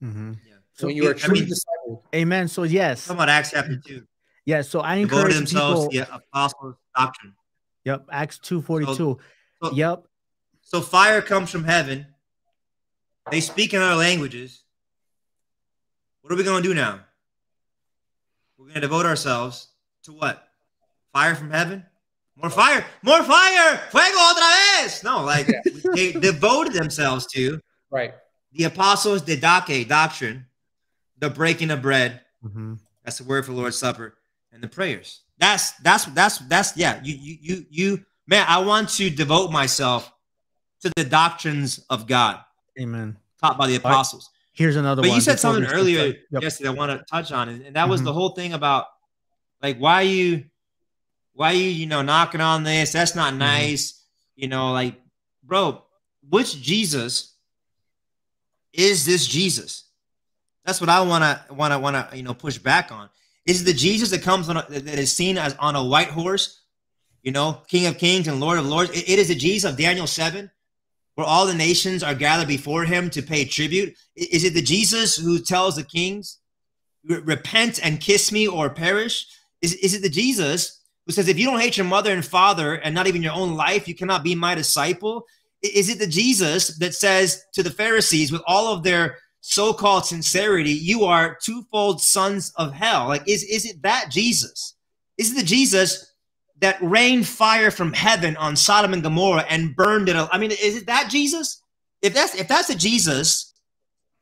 hmm Yeah. So when you are it- truly I mean- discipled. Amen. So yes, Talking about Acts chapter two. yeah. So I Devoted encourage themselves people. to the apostles' doctrine. Yep, Acts two forty two. So- Yep. So fire comes from heaven. They speak in other languages. What are we going to do now? We're going to devote ourselves to what? Fire from heaven? More fire! More fire! Fuego otra vez! No, like *laughs* they devoted themselves to Right. the apostles' didache doctrine, the breaking of bread. Mhm. That's the word for Lord's Supper and the prayers. That's that's that's that's yeah. You you you you man. I want to devote myself to the doctrines of God Amen. taught by the apostles. Here's another one. But one. you said something earlier. Yep. yesterday. I want to touch on it, and that was Mhm. the whole thing about like why you why you you know knocking on this. That's not Mm-hmm. nice. You know, like bro, which Jesus is this Jesus? That's what I want to want to want to you know push back on. Is it the Jesus that comes on a, that is seen as on a white horse, you know, King of Kings and Lord of Lords? It- it is the Jesus of Daniel seven, where all the nations are gathered before him to pay tribute. Is it the Jesus who tells the kings, "Repent and kiss me or perish"? Is is it the Jesus who says, "If you don't hate your mother and father and not even your own life, you cannot be my disciple"? Is it the Jesus that says to the Pharisees, with all of their so-called sincerity, you are twofold sons of hell? Like, is is it that Jesus? Is it the Jesus that rained fire from heaven on Sodom and Gomorrah and burned it? I mean, is it that Jesus? If that's if that's a Jesus,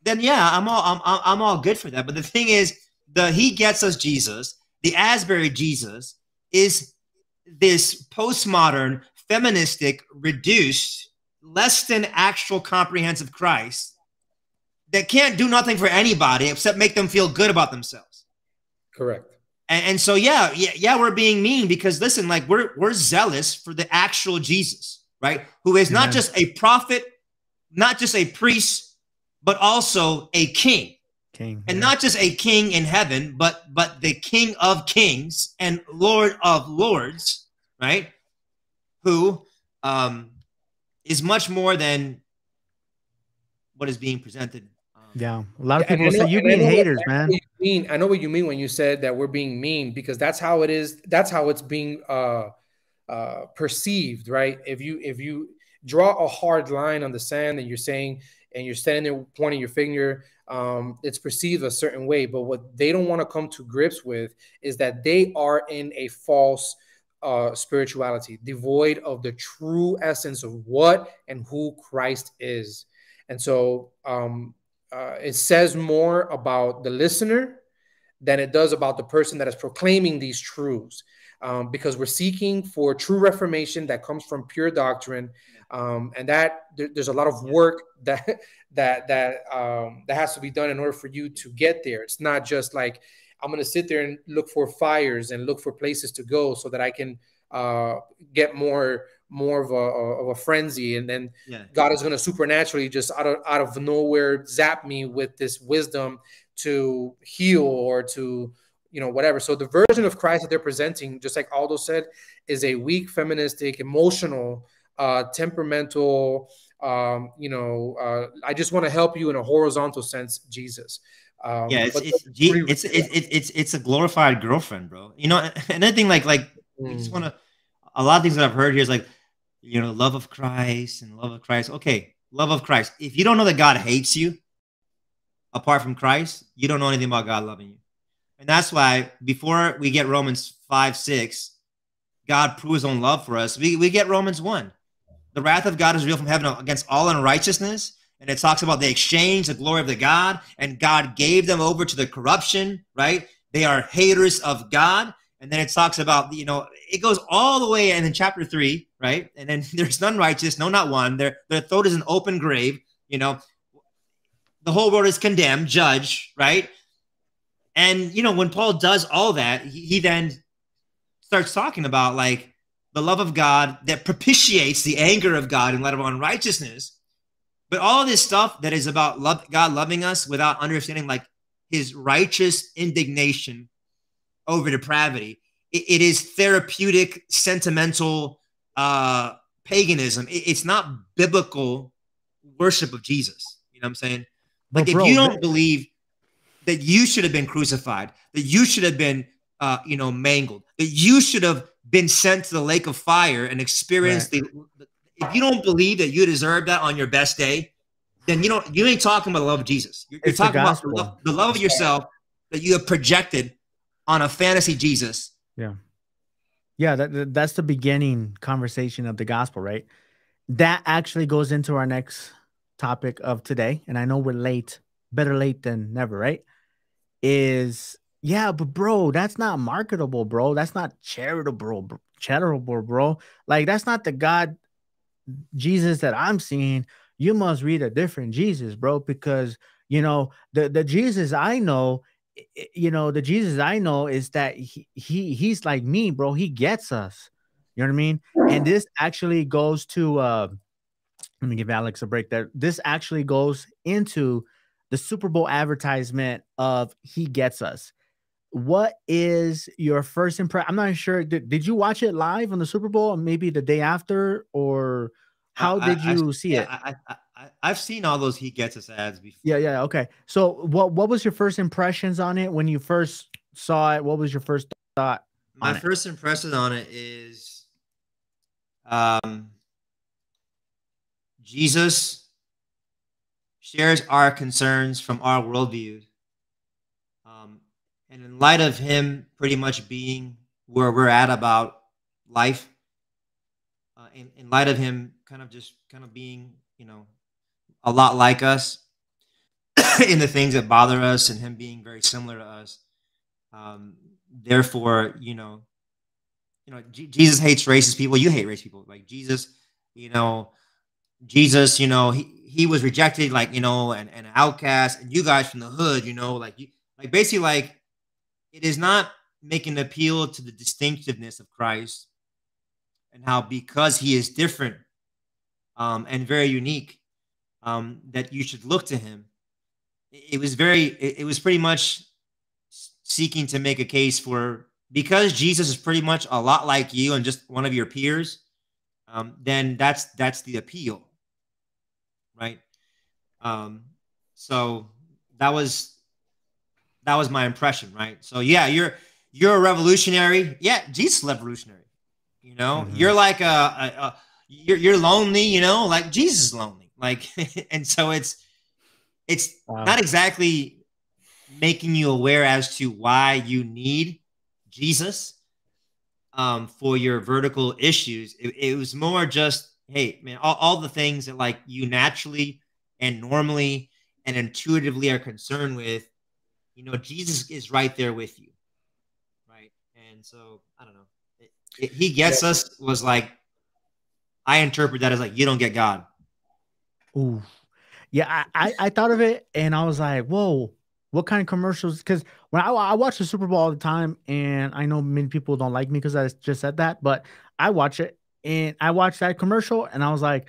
then yeah, I'm all I'm I'm all good for that. But the thing is, the He gets us Jesus, the Asbury Jesus, is this postmodern, feministic, reduced, less than actual comprehensive Christ that can't do nothing for anybody except make them feel good about themselves. Correct. And, and so yeah, yeah, yeah, we're being mean because listen, like we're we're zealous for the actual Jesus, right? Who is not Amen. just a prophet, not just a priest, but also a king. King. And yeah. not just a king in heaven, but but the king of kings and lord of lords, right? Who um is much more than what is being presented. Um, Yeah, a lot of people I say you and I being know what- haters, man. Mean I know what you mean when you said that we're being mean because that's how it is. That's how it's being uh, uh, perceived, right? If you if you draw a hard line on the sand and you're saying and you're standing there pointing your finger, um, it's perceived a certain way. But what they don't want to come to grips with is that they are in a false uh, spirituality, devoid of the true essence of what and who Christ is. And so um, uh, it says more about the listener than it does about the person that is proclaiming these truths. Um, because we're seeking for true reformation that comes from pure doctrine, um, and that there, there's a lot of work *laughs* that that that um, that has to be done in order for you to get there. It's not just like I'm going to sit there and look for fires and look for places to go so that I can uh, get more more of a of a frenzy, and then yeah. God is going to supernaturally just out of out of nowhere zap me with this wisdom to heal or to you know whatever. So the version of Christ that they're presenting, just like Aldo said, is a weak, feministic, emotional, uh, temperamental. Um, you know, uh, I just want to help you in a horizontal sense, Jesus. Um, yeah, it's it's it's it's it's it's a glorified girlfriend, bro. You know, *laughs* another thing like like we just Mm. want to. A lot of things that I've heard here is like, you know, love of Christ and love of Christ. Okay, love of Christ. If you don't know that God hates you, apart from Christ, you don't know anything about God loving you. And that's why before we get Romans five six, God proves His own love for us. We we get Romans one. The wrath of God is real from heaven against all unrighteousness. And it talks about the exchange, the glory of the God, and God gave them over to the corruption, right? They are haters of God. And then it talks about, you know, it goes all the way and in chapter three, right? And then *laughs* there's none righteous, no, not one. Their their throat is an open grave, you know. The whole world is condemned, judge right? And you know, when Paul does all that, he, he then starts talking about like the love of God that propitiates the anger of God in light of unrighteousness. But all this stuff that is about love, God loving us without understanding like his righteous indignation over depravity, it, it is therapeutic, sentimental uh, paganism. It- it's not biblical worship of Jesus. You know what I'm saying? But Like if bro, you don't believe, that you should have been crucified, that you should have been, uh, you know, mangled, that you should have been sent to the lake of fire and experienced right. the. If you don't believe that you deserve that on your best day, then you don't. You ain't talking about the love of Jesus. You're, you're talking about the love, the love of yourself that you have projected on a fantasy Jesus. Yeah, yeah. That, that's the beginning conversation of the gospel, right? That actually goes into our next topic of today, and I know we're late. Better late than never, right? Is yeah, but bro, that's not marketable, bro. That's not charitable, bro. charitable, bro. Like that's not the God Jesus that I'm seeing. You must read a different Jesus, bro, because you know the the Jesus I know, you know the Jesus I know is that he, he he's like me, bro. He gets us. You know what I mean? And this actually goes to uh let me give Alex a break there. This actually goes into the Super Bowl advertisement of he gets us what is your first impression? I'm not sure. Did, did you watch it live on the Super Bowl, maybe the day after, or how did you I, see yeah, it? I, I, I've seen all those he gets us ads before. Yeah, yeah, okay. So, what what was your first impressions on it when you first saw it? What was your first thought? My first it? impression on it is, um, Jesus shares our concerns from our worldview and in light of him pretty much being where we're at about life, uh, in, in light of him kind of just kind of being, you know, a lot like us *coughs* in the things that bother us and him being very similar to us. Um, therefore, you know, you know, G- Jesus hates racist people. You hate racist people. Like Jesus, you know, Jesus, you know, he, he was rejected, like, you know, and, and an outcast. And you guys from the hood, you know, like you like basically like it is not making an appeal to the distinctiveness of Christ and how because he is different um, and very unique, um, that you should look to him. It was very, it, was pretty much seeking to make a case for because Jesus is pretty much a lot like you and just one of your peers. Um, then that's that's the appeal, right? Um, so that was that was my impression, right? So yeah, you're you're a revolutionary. Yeah, Jesus revolutionary. You know, mm-hmm. you're like a, a, a, you're you're lonely. You know, like Jesus is lonely. Like, *laughs* and so it's it's wow. not exactly making you aware as to why you need Jesus um, for your vertical issues. It, it was more just, hey, man, all, all the things that like you naturally and normally and intuitively are concerned with you know, Jesus is right there with you. Right. And so I don't know. It, it, he gets yeah. us was like, I interpret that as like, you don't get God. Ooh. Yeah. I, I, I thought of it and I was like, whoa, what kind of commercials? Because when I, I watch the Super Bowl all the time, and I know many people don't like me because I just said that, but I watch it and I watched that commercial and I was like,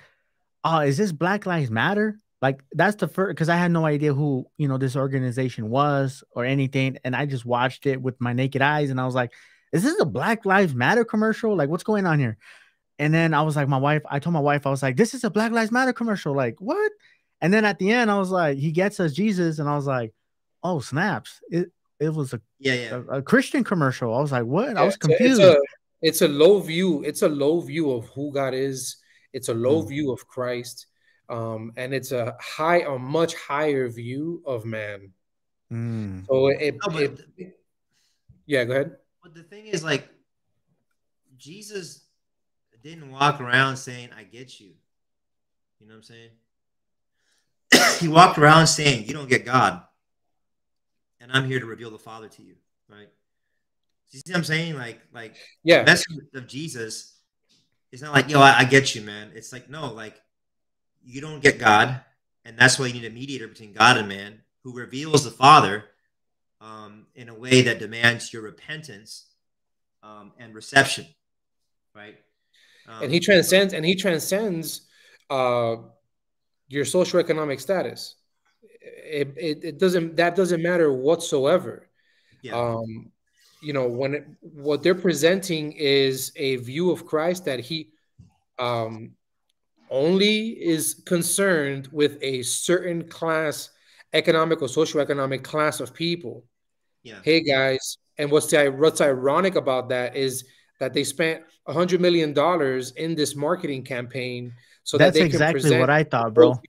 oh, is this Black Lives Matter? Like that's the first because I had no idea who you know this organization was or anything, and I just watched it with my naked eyes, and I was like, "Is this a Black Lives Matter commercial? Like, what's going on here?" And then I was like, my wife, I told my wife, I was like, "This is a Black Lives Matter commercial." Like, what? And then at the end, I was like, "He gets us Jesus," and I was like, "Oh snaps!" It it was a yeah, yeah. A, a Christian commercial. I was like, "What?" Yeah, I was confused. It's a, it's a low view. It's a low view of who God is. It's a low mm. view of Christ um, and it's a high, a much higher view of man. Mm. So it, no, it, yeah, go ahead. But the thing is, like, Jesus didn't walk around saying, "I get you." You know what I'm saying? *clears throat* he walked around saying, "You don't get God, and I'm here to reveal the Father to you." Right? You see what I'm saying? Like, like, yeah, the message of Jesus is not like, "Yo, I, I get you, man." It's like, no, like you don't get God, and that's why you need a mediator between God and man who reveals the Father um, in a way that demands your repentance um, and reception, right? Um, and he transcends, and he transcends uh, your socioeconomic status. It, it, it, doesn't that doesn't matter whatsoever. Yeah. Um, you know when it, what they're presenting is a view of Christ that he um, only is concerned with a certain class economic or socioeconomic class of people. Yeah. Hey guys, and what's the what's ironic about that is that they spent a hundred million dollars in this marketing campaign so That's that they exactly can present what I thought, bro.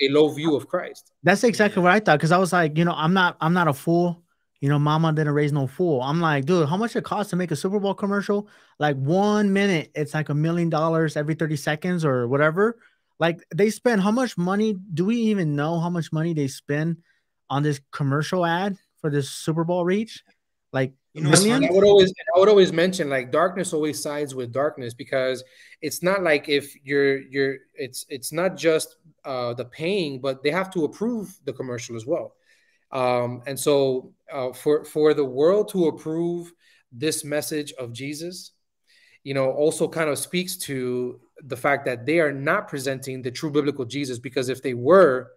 a low view of Christ. That's exactly what I thought because I was like, you know, I'm not, I'm not a fool. You know, Mama didn't raise no fool. I'm like, dude, how much it costs to make a Super Bowl commercial? Like one minute, it's like a million dollars every 30 seconds or whatever. Like they spend how much money? Do we even know how much money they spend on this commercial ad for this Super Bowl reach? Like You know? I would always I would always mention like darkness always sides with darkness because it's not like if you're you're it's it's not just uh the paying, but they have to approve the commercial as well. Um, and so uh, for for the world to approve this message of Jesus, you know, also kind of speaks to the fact that they are not presenting the true biblical Jesus because if they were,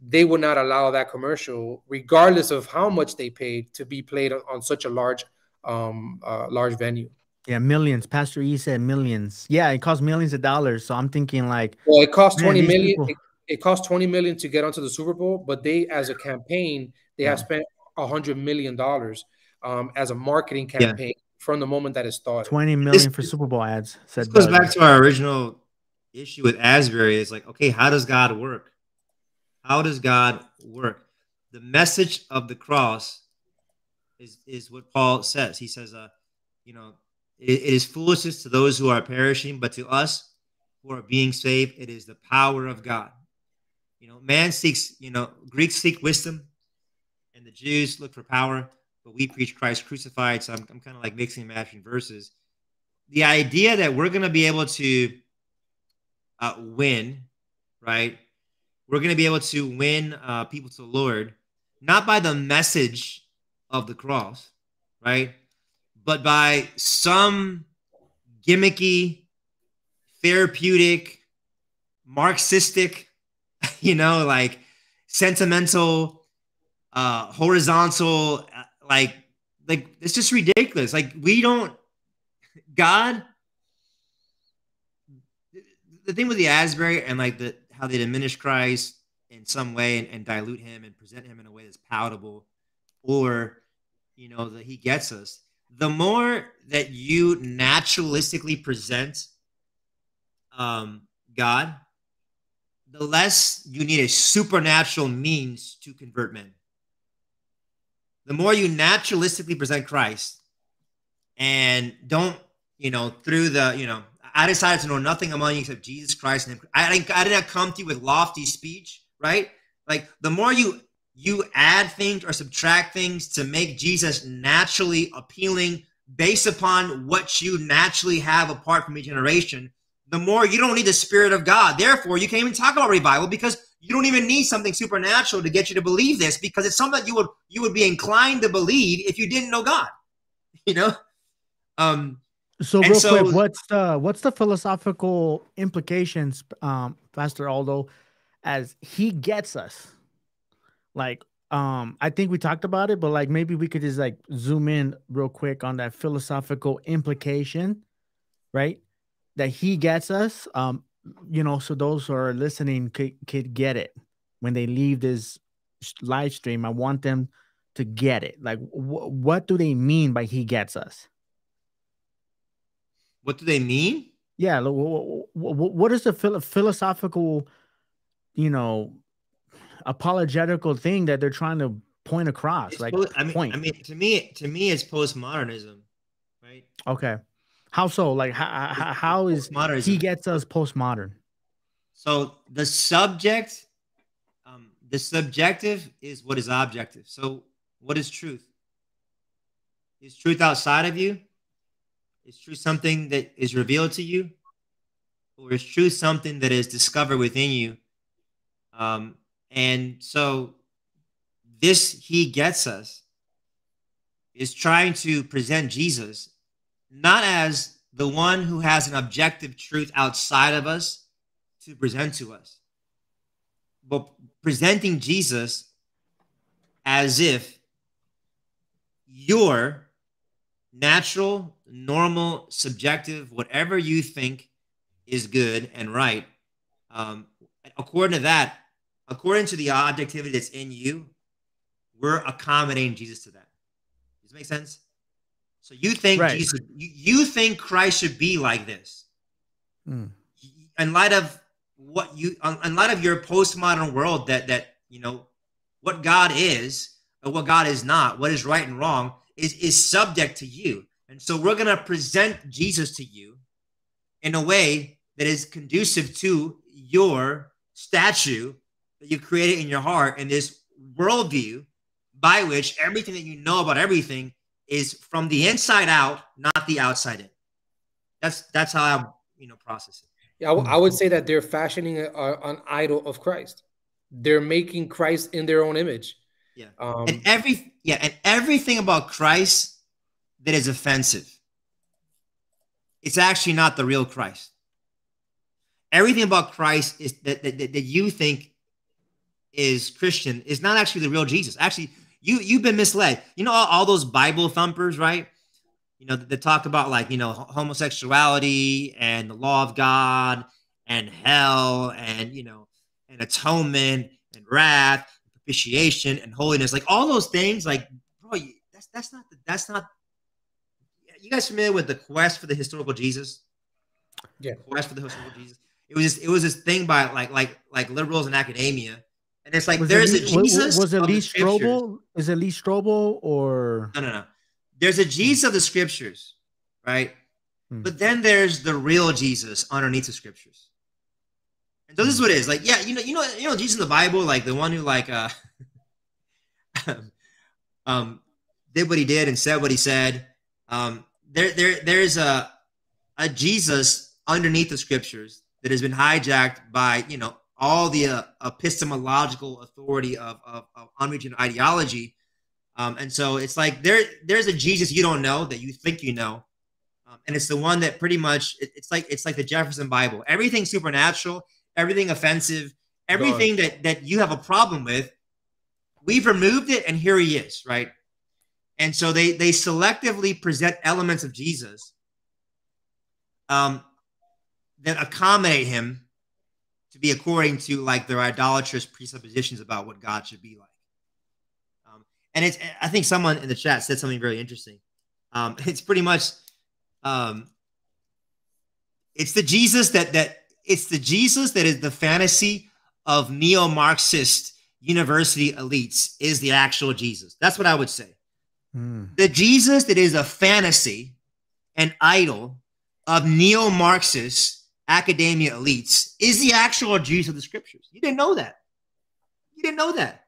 they would not allow that commercial, regardless of how much they paid, to be played on, on such a large um uh, large venue. Yeah, millions. Pastor E said millions. Yeah, it costs millions of dollars. So I'm thinking like, Well, it cost Man, 20 people- It, it cost 20 million to get onto the Super Bowl, but they, as a campaign, they have spent a hundred million dollars um, as a marketing Yeah. campaign from the moment that it started. 20 million for Super Bowl ads. Said This goes Doug. back to our original issue with Asbury. It's like, okay, how does God work? How does God work? The message of the cross is is what Paul says. He says, uh, you know, it, it is foolishness to those who are perishing, but to us who are being saved, it is the power of God. You know, man seeks, you know, Greeks seek wisdom, and the Jews look for power, but we preach Christ crucified. So I'm, I'm kind of like mixing and matching verses. The idea that we're going to be able to uh, win, right? We're going to be able to win uh, people to the Lord, not by the message of the cross, right? But by some gimmicky, therapeutic, Marxistic, *laughs* you know, like sentimental, uh, horizontal, uh, like, like it's just ridiculous. Like we don't, God. The thing with the Asbury and like the how they diminish Christ in some way and, and dilute him and present him in a way that's palatable, or you know that he gets us. The more that you naturalistically present um, God, the less you need a supernatural means to convert men. The more you naturalistically present Christ and don't, you know, through the, you know, I decided to know nothing among you except Jesus Christ. And him. I, I, I did not come to you with lofty speech, right? Like the more you you add things or subtract things to make Jesus naturally appealing based upon what you naturally have apart from regeneration, the more you don't need the Spirit of God. Therefore, you can't even talk about revival because you don't even need something supernatural to get you to believe this because it's something that you would you would be inclined to believe if you didn't know God. *laughs* You know? Um So And real so- quick, what's the what's the philosophical implications, um, Pastor Aldo, as he gets us? Like, um, I think we talked about it, but like maybe we could just like zoom in real quick on that philosophical implication, right? That he gets us. Um, you know, so those who are listening could could get it when they leave this live stream. I want them to get it. Like, wh- what do they mean by he gets us? What do they mean? yeah what is the philosophical you know apologetical thing that they're trying to point across It's like I mean, point I mean, to me, to me, it's postmodernism, right? okay how so like how, how, how is Postmodernism. he gets us postmodern So the subject, um, the subjective is what is objective. So what is truth? Is truth outside of you? Is truth something that is revealed to you? Or is truth something that is discovered within you? Um, and so this he gets us is trying to present Jesus not as the one who has an objective truth outside of us to present to us, but presenting Jesus as if your natural, normal, subjective, whatever you think is good and right, um, according to that, according to the objectivity that's in you, we're accommodating Jesus to that. Does that make sense? So you think right. Jesus, you, you, think Christ should be like this. Mm. In light of what you, in light of your postmodern world that, that, you know, what God is or what God is not, what is right and wrong is, is subject to you. And so we're going to present Jesus to you in a way that is conducive to your statue that you created in your heart and this worldview by which everything that you know about everything is from the inside out, not the outside in. That's that's how I you know process it. Yeah, I, would say that they're fashioning a, a, an idol of Christ. They're making Christ in their own image. Yeah, um, and every yeah, and everything about Christ that is offensive, it's actually not the real Christ. Everything about Christ is that, that, that you think is Christian is not actually the real Jesus. Actually, you you've been misled. You know all, all those Bible thumpers, right? You know they talk about like you know homosexuality and the law of God and hell and you know and atonement and wrath, propitiation and holiness, like all those things. Like, bro, that's that's not the, that's not. You guys familiar with the quest for the historical Jesus? Yeah, quest for the historical Jesus. It was just it was this thing by like like like liberals in academia and it's like was there's it, a Jesus. Was it Lee Strobel? Is it Lee Strobel or no, no, no? There's a Jesus of the scriptures, right? Hmm. But then there's the real Jesus underneath the scriptures. And so this is what it is. Like, yeah, you know, you know, you know, Jesus in the Bible, like the one who like uh *laughs* um did what he did and said what he said. Um, there, there, there's a a Jesus underneath the scriptures that has been hijacked by you know all the uh, epistemological authority of, of, of unregenerate ideology. Um, and so it's like there there's a Jesus you don't know that you think you know. Um, and it's the one that pretty much it, it's like it's like the Jefferson Bible. Everything supernatural, everything offensive, everything that that you have a problem with, we've removed it and here he is, right? And so they they selectively present elements of Jesus um, that accommodate him to be according to like their idolatrous presuppositions about what God should be like. Um, and it's I think someone in the chat said something very interesting. Um, *laughs* it's pretty much um, it's the Jesus that that it's the Jesus that is the fantasy of neo-Marxist university elites is the actual Jesus. That's what I would say. Mm. The Jesus that is a fantasy, an idol of neo-Marxist academia elites is the actual Jesus of the scriptures. You didn't know that. You didn't know that.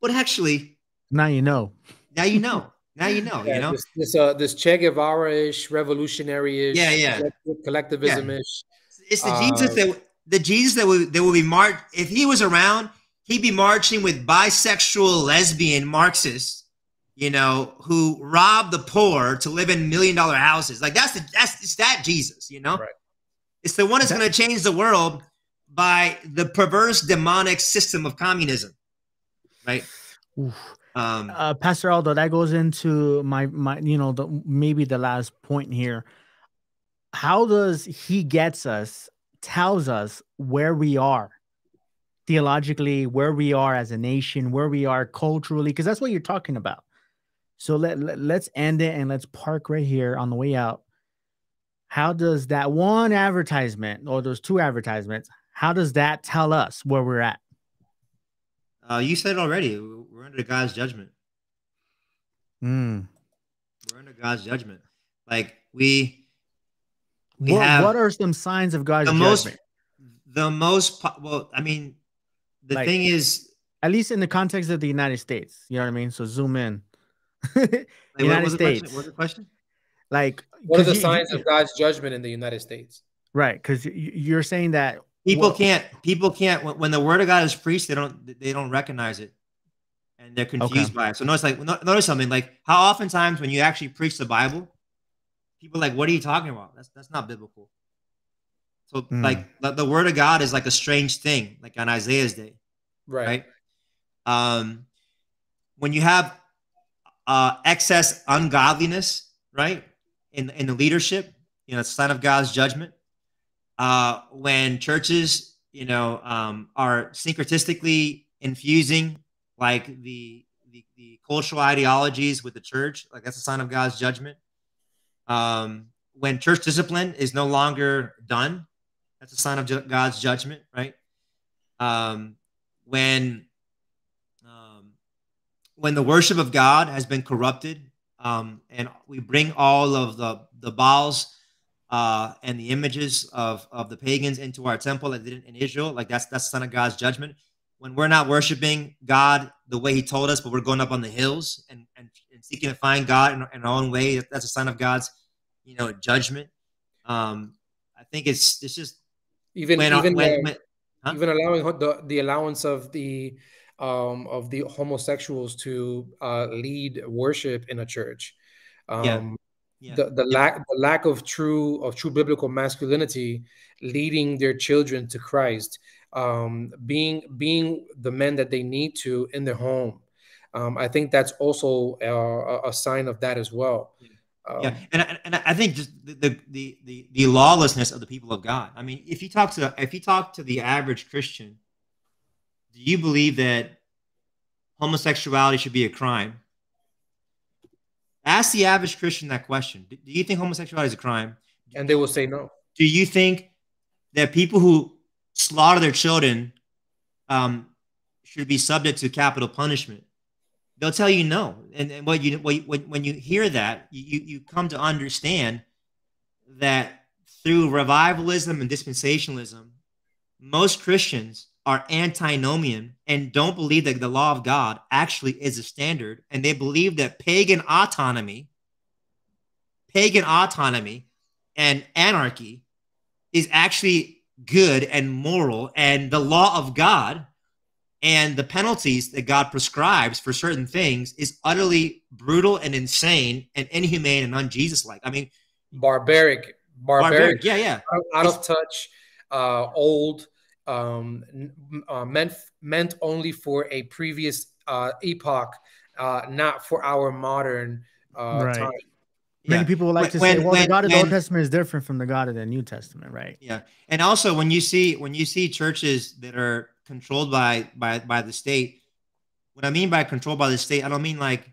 But actually, now you know. Now you know. Now you know. Yeah, you know this this, uh, this Che Guevara-ish, revolutionary-ish, yeah, yeah, collectivism-ish. Yeah. It's the Jesus uh, that the Jesus that would that would be marched if he was around. He'd be marching with bisexual, lesbian Marxists, you know, who rob the poor to live in million dollar houses. Like that's the that's it's that Jesus, you know. Right. It's the one that's going to change the world by the perverse demonic system of communism, right? Um, uh, Pastor Aldo, that goes into my my you know the maybe the last point here. How does he gets us tells us where we are theologically, where we are as a nation, where we are culturally, because that's what you're talking about. So let, let let's end it and let's park right here on the way out. How does that one advertisement or those two advertisements how does that tell us where we're at? Uh, you said already. We're under god's judgment. Mm. we're under god's judgment. Like we we what, have what are some signs of god's the judgment? most the most well i mean the like, thing is at least in the context of the united states you know what i mean? So zoom in united what states what's the question like, what are the you, signs you, of God's judgment in the United States? Right, because you're saying that people well, can't people can't when the word of God is preached, they don't they don't recognize it, and they're confused okay. by it. So notice like notice something like how oftentimes when you actually preach the Bible, people like, what are you talking about? That's that's not biblical. So mm. like the, the word of God is like a strange thing, like on Isaiah's day, right? right? Um, when you have uh, excess ungodliness, right? in, in the leadership, you know, it's sign of God's judgment. Uh, when churches you know, um, are syncretistically infusing like the, the, the cultural ideologies with the church. Like that's a sign of God's judgment. Um, when church discipline is no longer done, that's a sign of God's judgment, right? Um, when when the worship of God has been corrupted, um, and we bring all of the the Baals uh, and the images of of the pagans into our temple, like they did in Israel, like that's that's the sign of God's judgment. When we're not worshiping God the way He told us, but we're going up on the hills and and, and seeking to find God in, in, our own way, that's a sign of God's, you know, judgment. Um, I think it's it's just even when, even when, when, huh? even allowing the the allowance of the um, of the homosexuals to uh, lead worship in a church. Um, yeah. Yeah. The, the yeah. lack the lack of true of true biblical masculinity leading their children to Christ, um, being being the men that they need to in their home. Um, I think that's also a, a sign of that as well. Yeah. Um, and, and I think just the, the the the lawlessness of the people of God. I mean, if you talk to if you talk to the average Christian, do you believe that homosexuality should be a crime? Ask the average Christian that question. Do you think homosexuality is a crime? And they will say no. Do you think that people who slaughter their children um, should be subject to capital punishment? they'll tell you no. And, and what you when, when you hear that, you you come to understand that through revivalism and dispensationalism, most Christians are antinomian and don't believe that the law of God actually is a standard, and they believe that pagan autonomy, pagan autonomy, and anarchy is actually good and moral, and the law of God and the penalties that God prescribes for certain things is utterly brutal and insane and inhumane and unJesus like. I mean, barbaric, barbaric, barbaric yeah, yeah, out, of touch, uh, old, um, uh, meant meant only for a previous uh, epoch, uh, not for our modern uh, right. time. Many people would like when, to say, "Well, when, the God of the Old Testament is different from the God of the New Testament," right? Yeah, and also when you see when you see churches that are controlled by by by the state. What I mean by controlled by the state, I don't mean like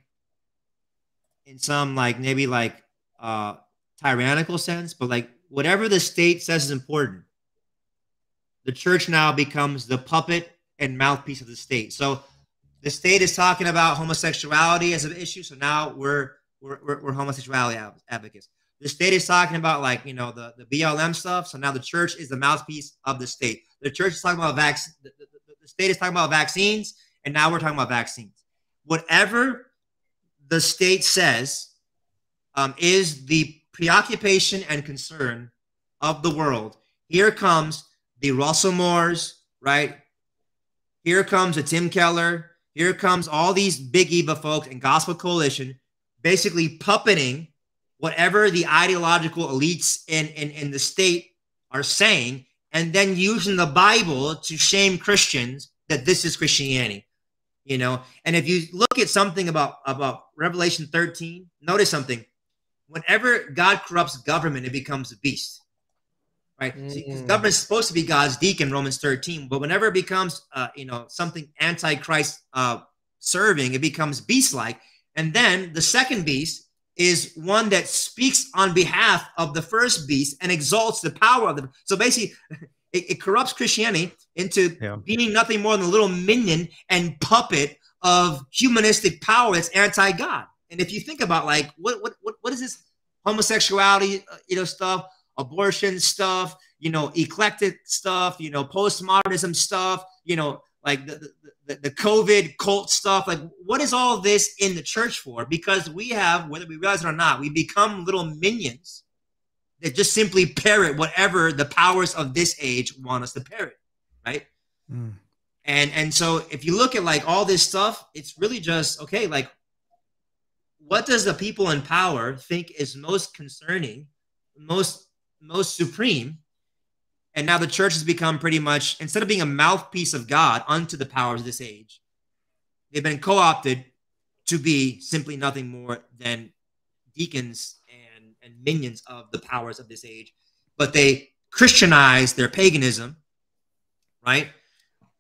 in some like maybe like uh tyrannical sense, but like whatever the state says is important, the church now becomes the puppet and mouthpiece of the state. So the state is talking about homosexuality as an issue. So now we're we're, we're, we're homosexuality advocates. The state is talking about like you know the, the BLM stuff. So now the church is the mouthpiece of the state. The church is talking about vaccine. The, the, the state is talking about vaccines, and now we're talking about vaccines. Whatever the state says um, is the preoccupation and concern of the world. Here comes the Russell Moores, right? Here comes a Tim Keller. Here comes all these big Eva folks and Gospel Coalition, basically puppeting whatever the ideological elites in, in, in the state are saying and then using the Bible to shame Christians that this is Christianity. You know, and if you look at something about about Revelation 13, notice something. Whenever God corrupts government, it becomes a beast. Right? Mm. government is supposed to be God's deacon, Romans 13, but whenever it becomes uh, you know, something antichrist uh serving, it becomes beast-like. And then the second beast is one that speaks on behalf of the first beast and exalts the power of the. So basically, *laughs* it, it corrupts Christianity into yeah. being nothing more than a little minion and puppet of humanistic power that's anti-God. And if you think about like what what what, what is this homosexuality, uh, you know, stuff, abortion stuff, you know, eclectic stuff, you know, postmodernism stuff, you know, like the, the, the COVID cult stuff. Like, what is all this in the church for? Because we have, whether we realize it or not, we become little minions that just simply parrot whatever the powers of this age want us to parrot, right? Mm. And and so if you look at like all this stuff, it's really just okay. Like, what does the people in power think is most concerning, most most supreme? And now the church has become pretty much, instead of being a mouthpiece of God unto the powers of this age, they've been co opted to be simply nothing more than deacons and, and minions of the powers of this age. But they Christianize their paganism right?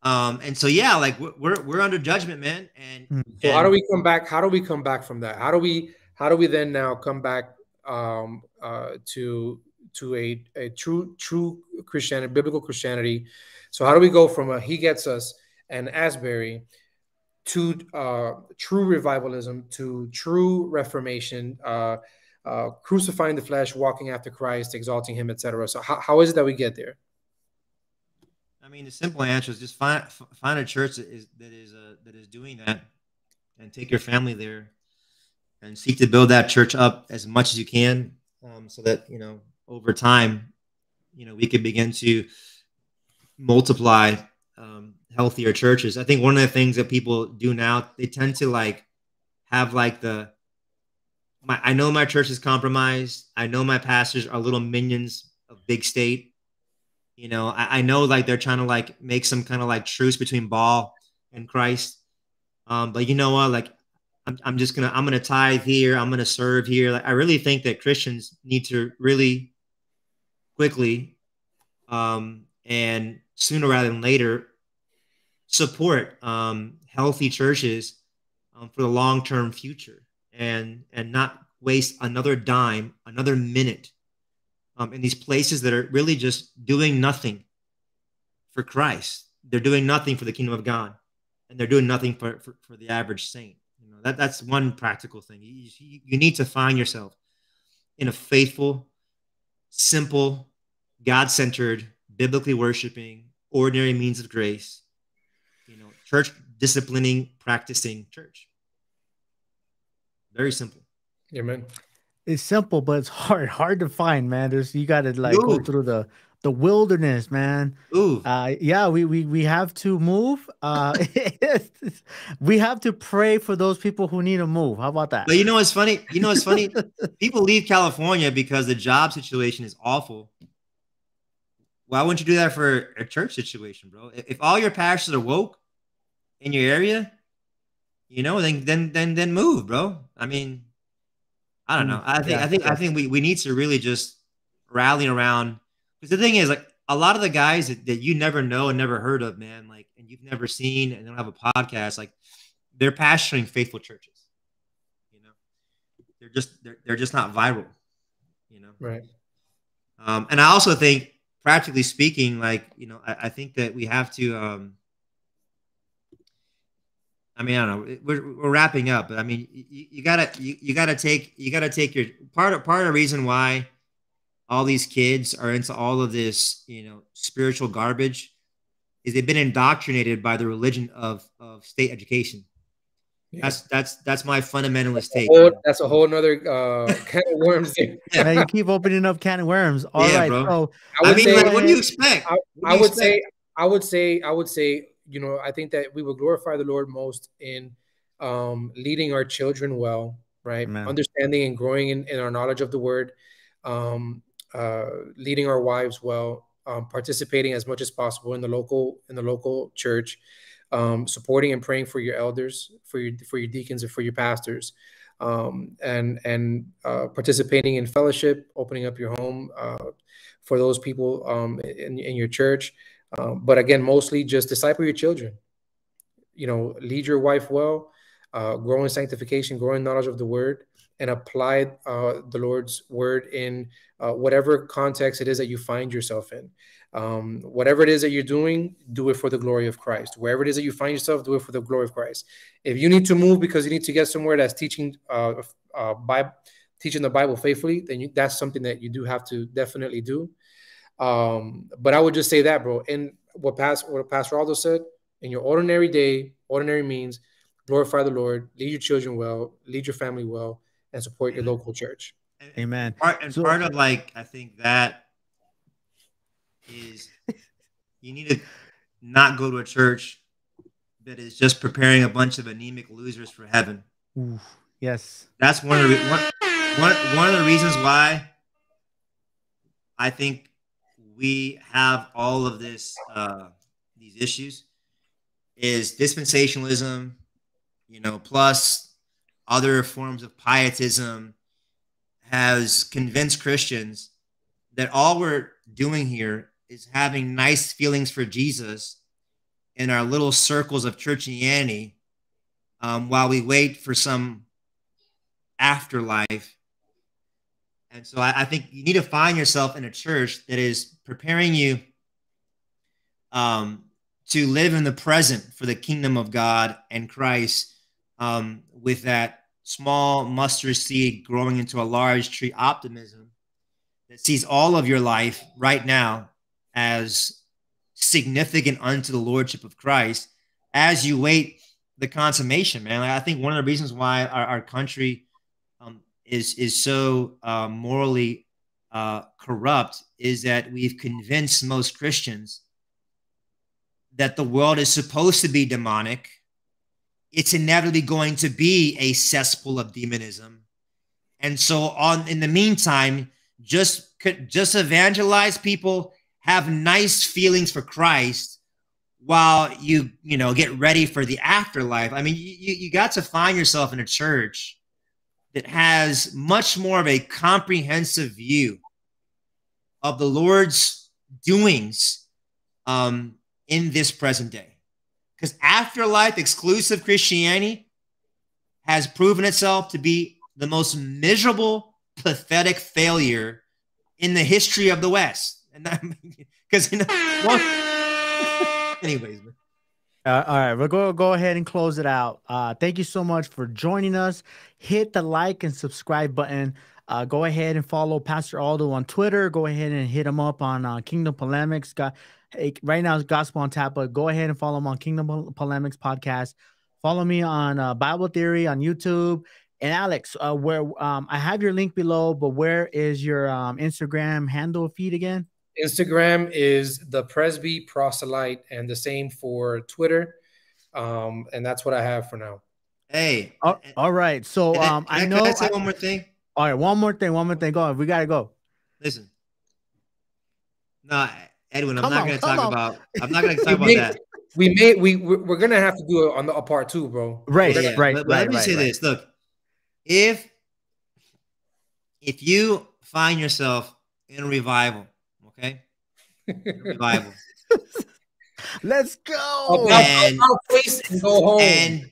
Um, and so yeah, like we're we're under judgment, man. And, hmm. so how do we come back? How do we come back from that? How do we how do we then now come back um, uh, to to a, a true true Christianity, biblical Christianity? So how do we go from a He gets us and Asbury to uh, true revivalism, to true reformation, uh, uh, crucifying the flesh, walking after Christ, exalting Him, etc. So how, how is it that we get there? I mean, the simple answer is just find find a church that is that is uh, that is doing that, and take your family there, and seek to build that church up as much as you can, um, so that you know over time, you know we can begin to multiply um, healthier churches. I think one of the things that people do now, they tend to like have like the my I know my church is compromised. I know my pastors are little minions of big state. You know, I, I know like they're trying to like make some kind of like truce between Baal and Christ. Um, but you know what? Like I'm, I'm just gonna I'm gonna tithe here, I'm gonna serve here. Like I really think that Christians need to really quickly um and sooner rather than later support um, healthy churches um, for the long term future and and not waste another dime, another minute um, in these places that are really just doing nothing for Christ. They're doing nothing for the kingdom of God, and they're doing nothing for, for, for the average saint. You know that that's one practical thing. You, you need to find yourself in a faithful, simple, God centered, biblically worshiping, ordinary means of grace you know, church disciplining, practicing church. Very simple. Amen. It's simple, but it's hard, hard to find, man. There's you got to like Ooh. go through the the wilderness, man. Ooh. Uh, yeah, we, we we have to move. Uh, *laughs* we have to pray for those people who need to move. How about that? But you know what's funny? You know what's funny? *laughs* people leave California because the job situation is awful. Why wouldn't you do that for a church situation, bro? If all your pastors are woke, in your area, you know, then then then then move, bro. I mean, I don't know. I think yeah, I think I think we, we need to really just rally around because the thing is like a lot of the guys that, that you never know and never heard of, man, like and you've never seen and don't have a podcast, like they're pastoring faithful churches. You know, they're just they're, they're just not viral. You know, right. Um, and I also think, practically speaking, like you know, I, I think that we have to um, I mean, I don't know. We're, we're wrapping up, but I mean, you, you gotta you, you gotta take you gotta take your part of part of the reason why all these kids are into all of this, you know, spiritual garbage, is they've been indoctrinated by the religion of of state education. Yeah. That's that's that's my fundamentalist take. Whole, that's a whole nother uh, *laughs* can of worms. yeah, you keep opening up can of worms. All yeah, right, bro. So I, I mean, say, like, what do you expect? I, I would expect? say, I would say, I would say you know, I think that we will glorify the Lord most in um, leading our children well, right? Amen. Understanding and growing in, in, our knowledge of the word, um, uh, leading our wives well, um, participating as much as possible in the local in the local church, um, supporting and praying for your elders, for your for your deacons, and for your pastors, um, and and uh, participating in fellowship, opening up your home uh, for those people um, in, in your church. Um, but again, mostly just disciple your children. You know, lead your wife well, uh, grow in sanctification, grow in knowledge of the word, and apply uh, the Lord's word in uh, whatever context it is that you find yourself in. Um, whatever it is that you're doing, do it for the glory of Christ. Wherever it is that you find yourself, do it for the glory of Christ. If you need to move because you need to get somewhere that's teaching uh, uh, teaching the Bible faithfully, then you, that's something that you do have to definitely do. Um, but I would just say that, bro. And what Pastor what Pastor Aldo said, in your ordinary day, ordinary means glorify the Lord, lead your children well, lead your family well, and support your local church. Amen. Part, and so, part of like I think that is *laughs* you need to not go to a church that is just preparing a bunch of anemic losers for heaven. Ooh, yes, that's one of the one, one, one of the reasons why I think we have all of this uh, these issues is dispensationalism, you know, plus other forms of pietism has convinced Christians that all we're doing here is having nice feelings for Jesus in our little circles of churchianity um, while we wait for some afterlife. And so I, I, think you need to find yourself in a church that is preparing you um, to live in the present for the kingdom of God and Christ um, with that small mustard seed growing into a large tree optimism that sees all of your life right now as significant unto the lordship of Christ as you wait the consummation, man. Like, I think one of the reasons why our, our country um, is is so uh, morally uh, corrupt is that we've convinced most Christians that the world is supposed to be demonic. It's inevitably going to be a cesspool of demonism, and so on. In the meantime, just just evangelize people, have nice feelings for Christ, while you you know get ready for the afterlife. I mean, you you got to find yourself in a church that has much more of a comprehensive view of the Lord's doings um, in this present day. Because afterlife exclusive Christianity has proven itself to be the most miserable, pathetic failure in the history of the West. And because *laughs* you know, *laughs* anyways. Uh, all right, we'll go go ahead and close it out. Uh, thank you so much for joining us. Hit the like and subscribe button. Uh, go ahead and follow Pastor Aldo on Twitter. Go ahead and hit him up on uh, Kingdom Polemics. Got right now it's Gospel on Tap, but go ahead and follow him on Kingdom Polemics podcast. Follow me on uh, Bible Theory on YouTube. And Alex, uh, where um, I have your link below, but where is your um, Instagram handle feed again? Instagram is the Presby Proselyte, and the same for Twitter. Um, and that's what I have for now. Hey, all, all right. So um, I, I know. Can I say I, one more thing? All right, one more thing. One more thing. Go on. We gotta go. Listen. No, Edwin, I'm come not on, gonna talk on. about. I'm not gonna *laughs* talk about that. We may we we're gonna have to do it on the a part two, bro. Right, yeah, right, but, but right, Let me right, say right. this. Look, if if you find yourself in a revival, okay, a *laughs* revival. Let's go. And, and go home. And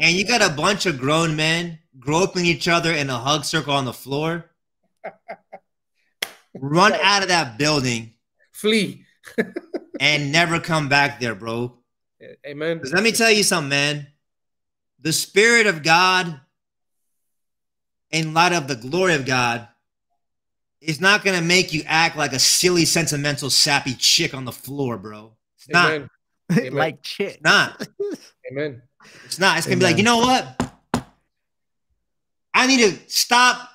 and you got a bunch of grown men groping each other in a hug circle on the floor. *laughs* Run out of that building. Flee. and never come back there, bro. Amen. Let me tell you something, man. The Spirit of God, in light of the glory of God, is not going to make you act like a silly, sentimental, sappy chick on the floor, bro. It's Amen. not. Amen. like chick. It's not. *laughs* Amen. It's not. It's going to be like, you know what? I need to stop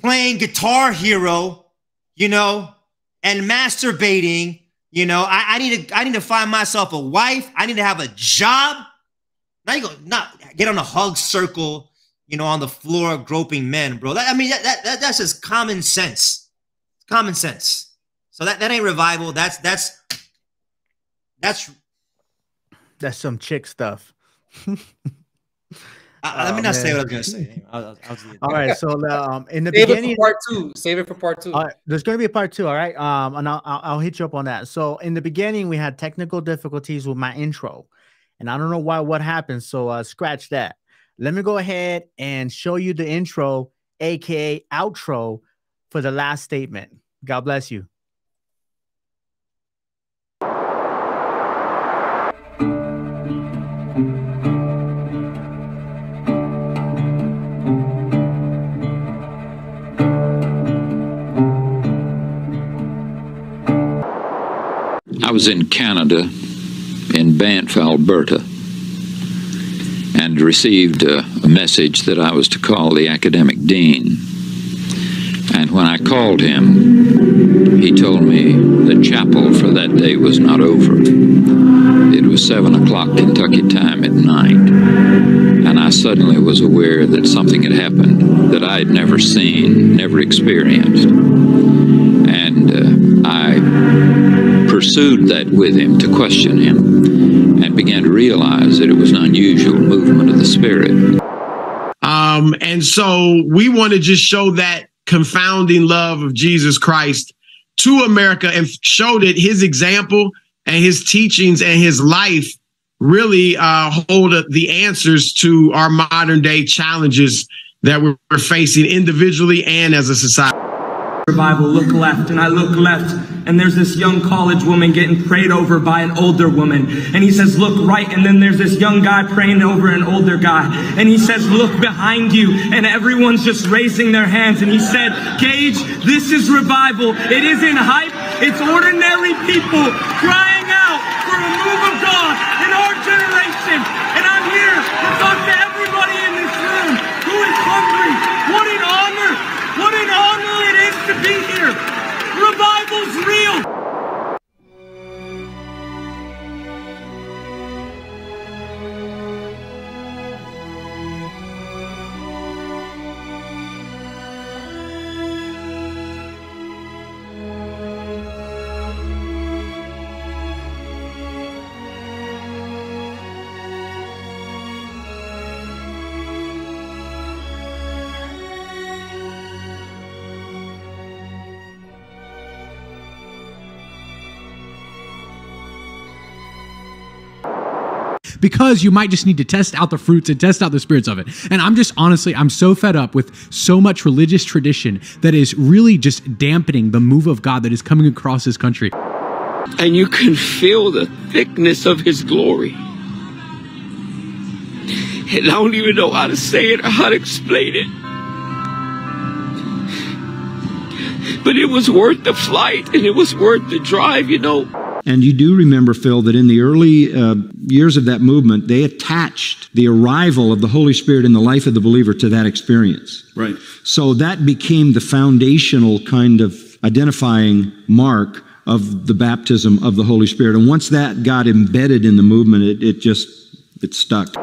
playing Guitar Hero, you know, and masturbating. You know, I, I need to I need to find myself a wife. I need to have a job. Now you go not get on a hug circle, you know, on the floor groping men, bro. That, I mean, that, that, that's just common sense. Common sense. So that, that ain't revival. That's that's that's that's some chick stuff. *laughs* Uh, let me not man. say what I was going to say. I'll, I'll, I'll all right. So um, in the Save beginning, it for part two. Save it for part two. Uh, there's going to be a part two. All right. Um, and I'll, I'll, I'll hit you up on that. So in the beginning, we had technical difficulties with my intro, and I don't know why what happened. So uh, scratch that. Let me go ahead and show you the intro, aka outro, for the last statement. God bless you. Was in Canada, in Banff, Alberta, and received a, a message that I was to call the academic dean. And when I called him, he told me the chapel for that day was not over. It was 7 o'clock Kentucky time at night. And I suddenly was aware that something had happened that I had never seen, never experienced. And uh, I pursued that with him to question him and began to realize that it was an unusual movement of the Spirit. Um, and so we want to just show that confounding love of Jesus Christ to America and showed that his example and his teachings and his life really uh, hold the answers to our modern day challenges that we're facing individually and as a society. Revival, look left, and I look left, and there's this young college woman getting prayed over by an older woman. And he says, Look right, and then there's this young guy praying over an older guy. And he says, Look behind you, and everyone's just raising their hands. And he said, Gage, this is revival. It isn't hype, it's ordinary people crying because you might just need to test out the fruits and test out the spirits of it. And I'm just honestly, I'm so fed up with so much religious tradition that is really just dampening the move of God that is coming across this country. And you can feel the thickness of his glory. And I don't even know how to say it or how to explain it. But it was worth the flight and it was worth the drive, you know. And you do remember, Phil, that in the early uh, years of that movement, they attached the arrival of the Holy Spirit in the life of the believer to that experience. Right. So that became the foundational kind of identifying mark of the baptism of the Holy Spirit. And once that got embedded in the movement, it, it just, it stuck.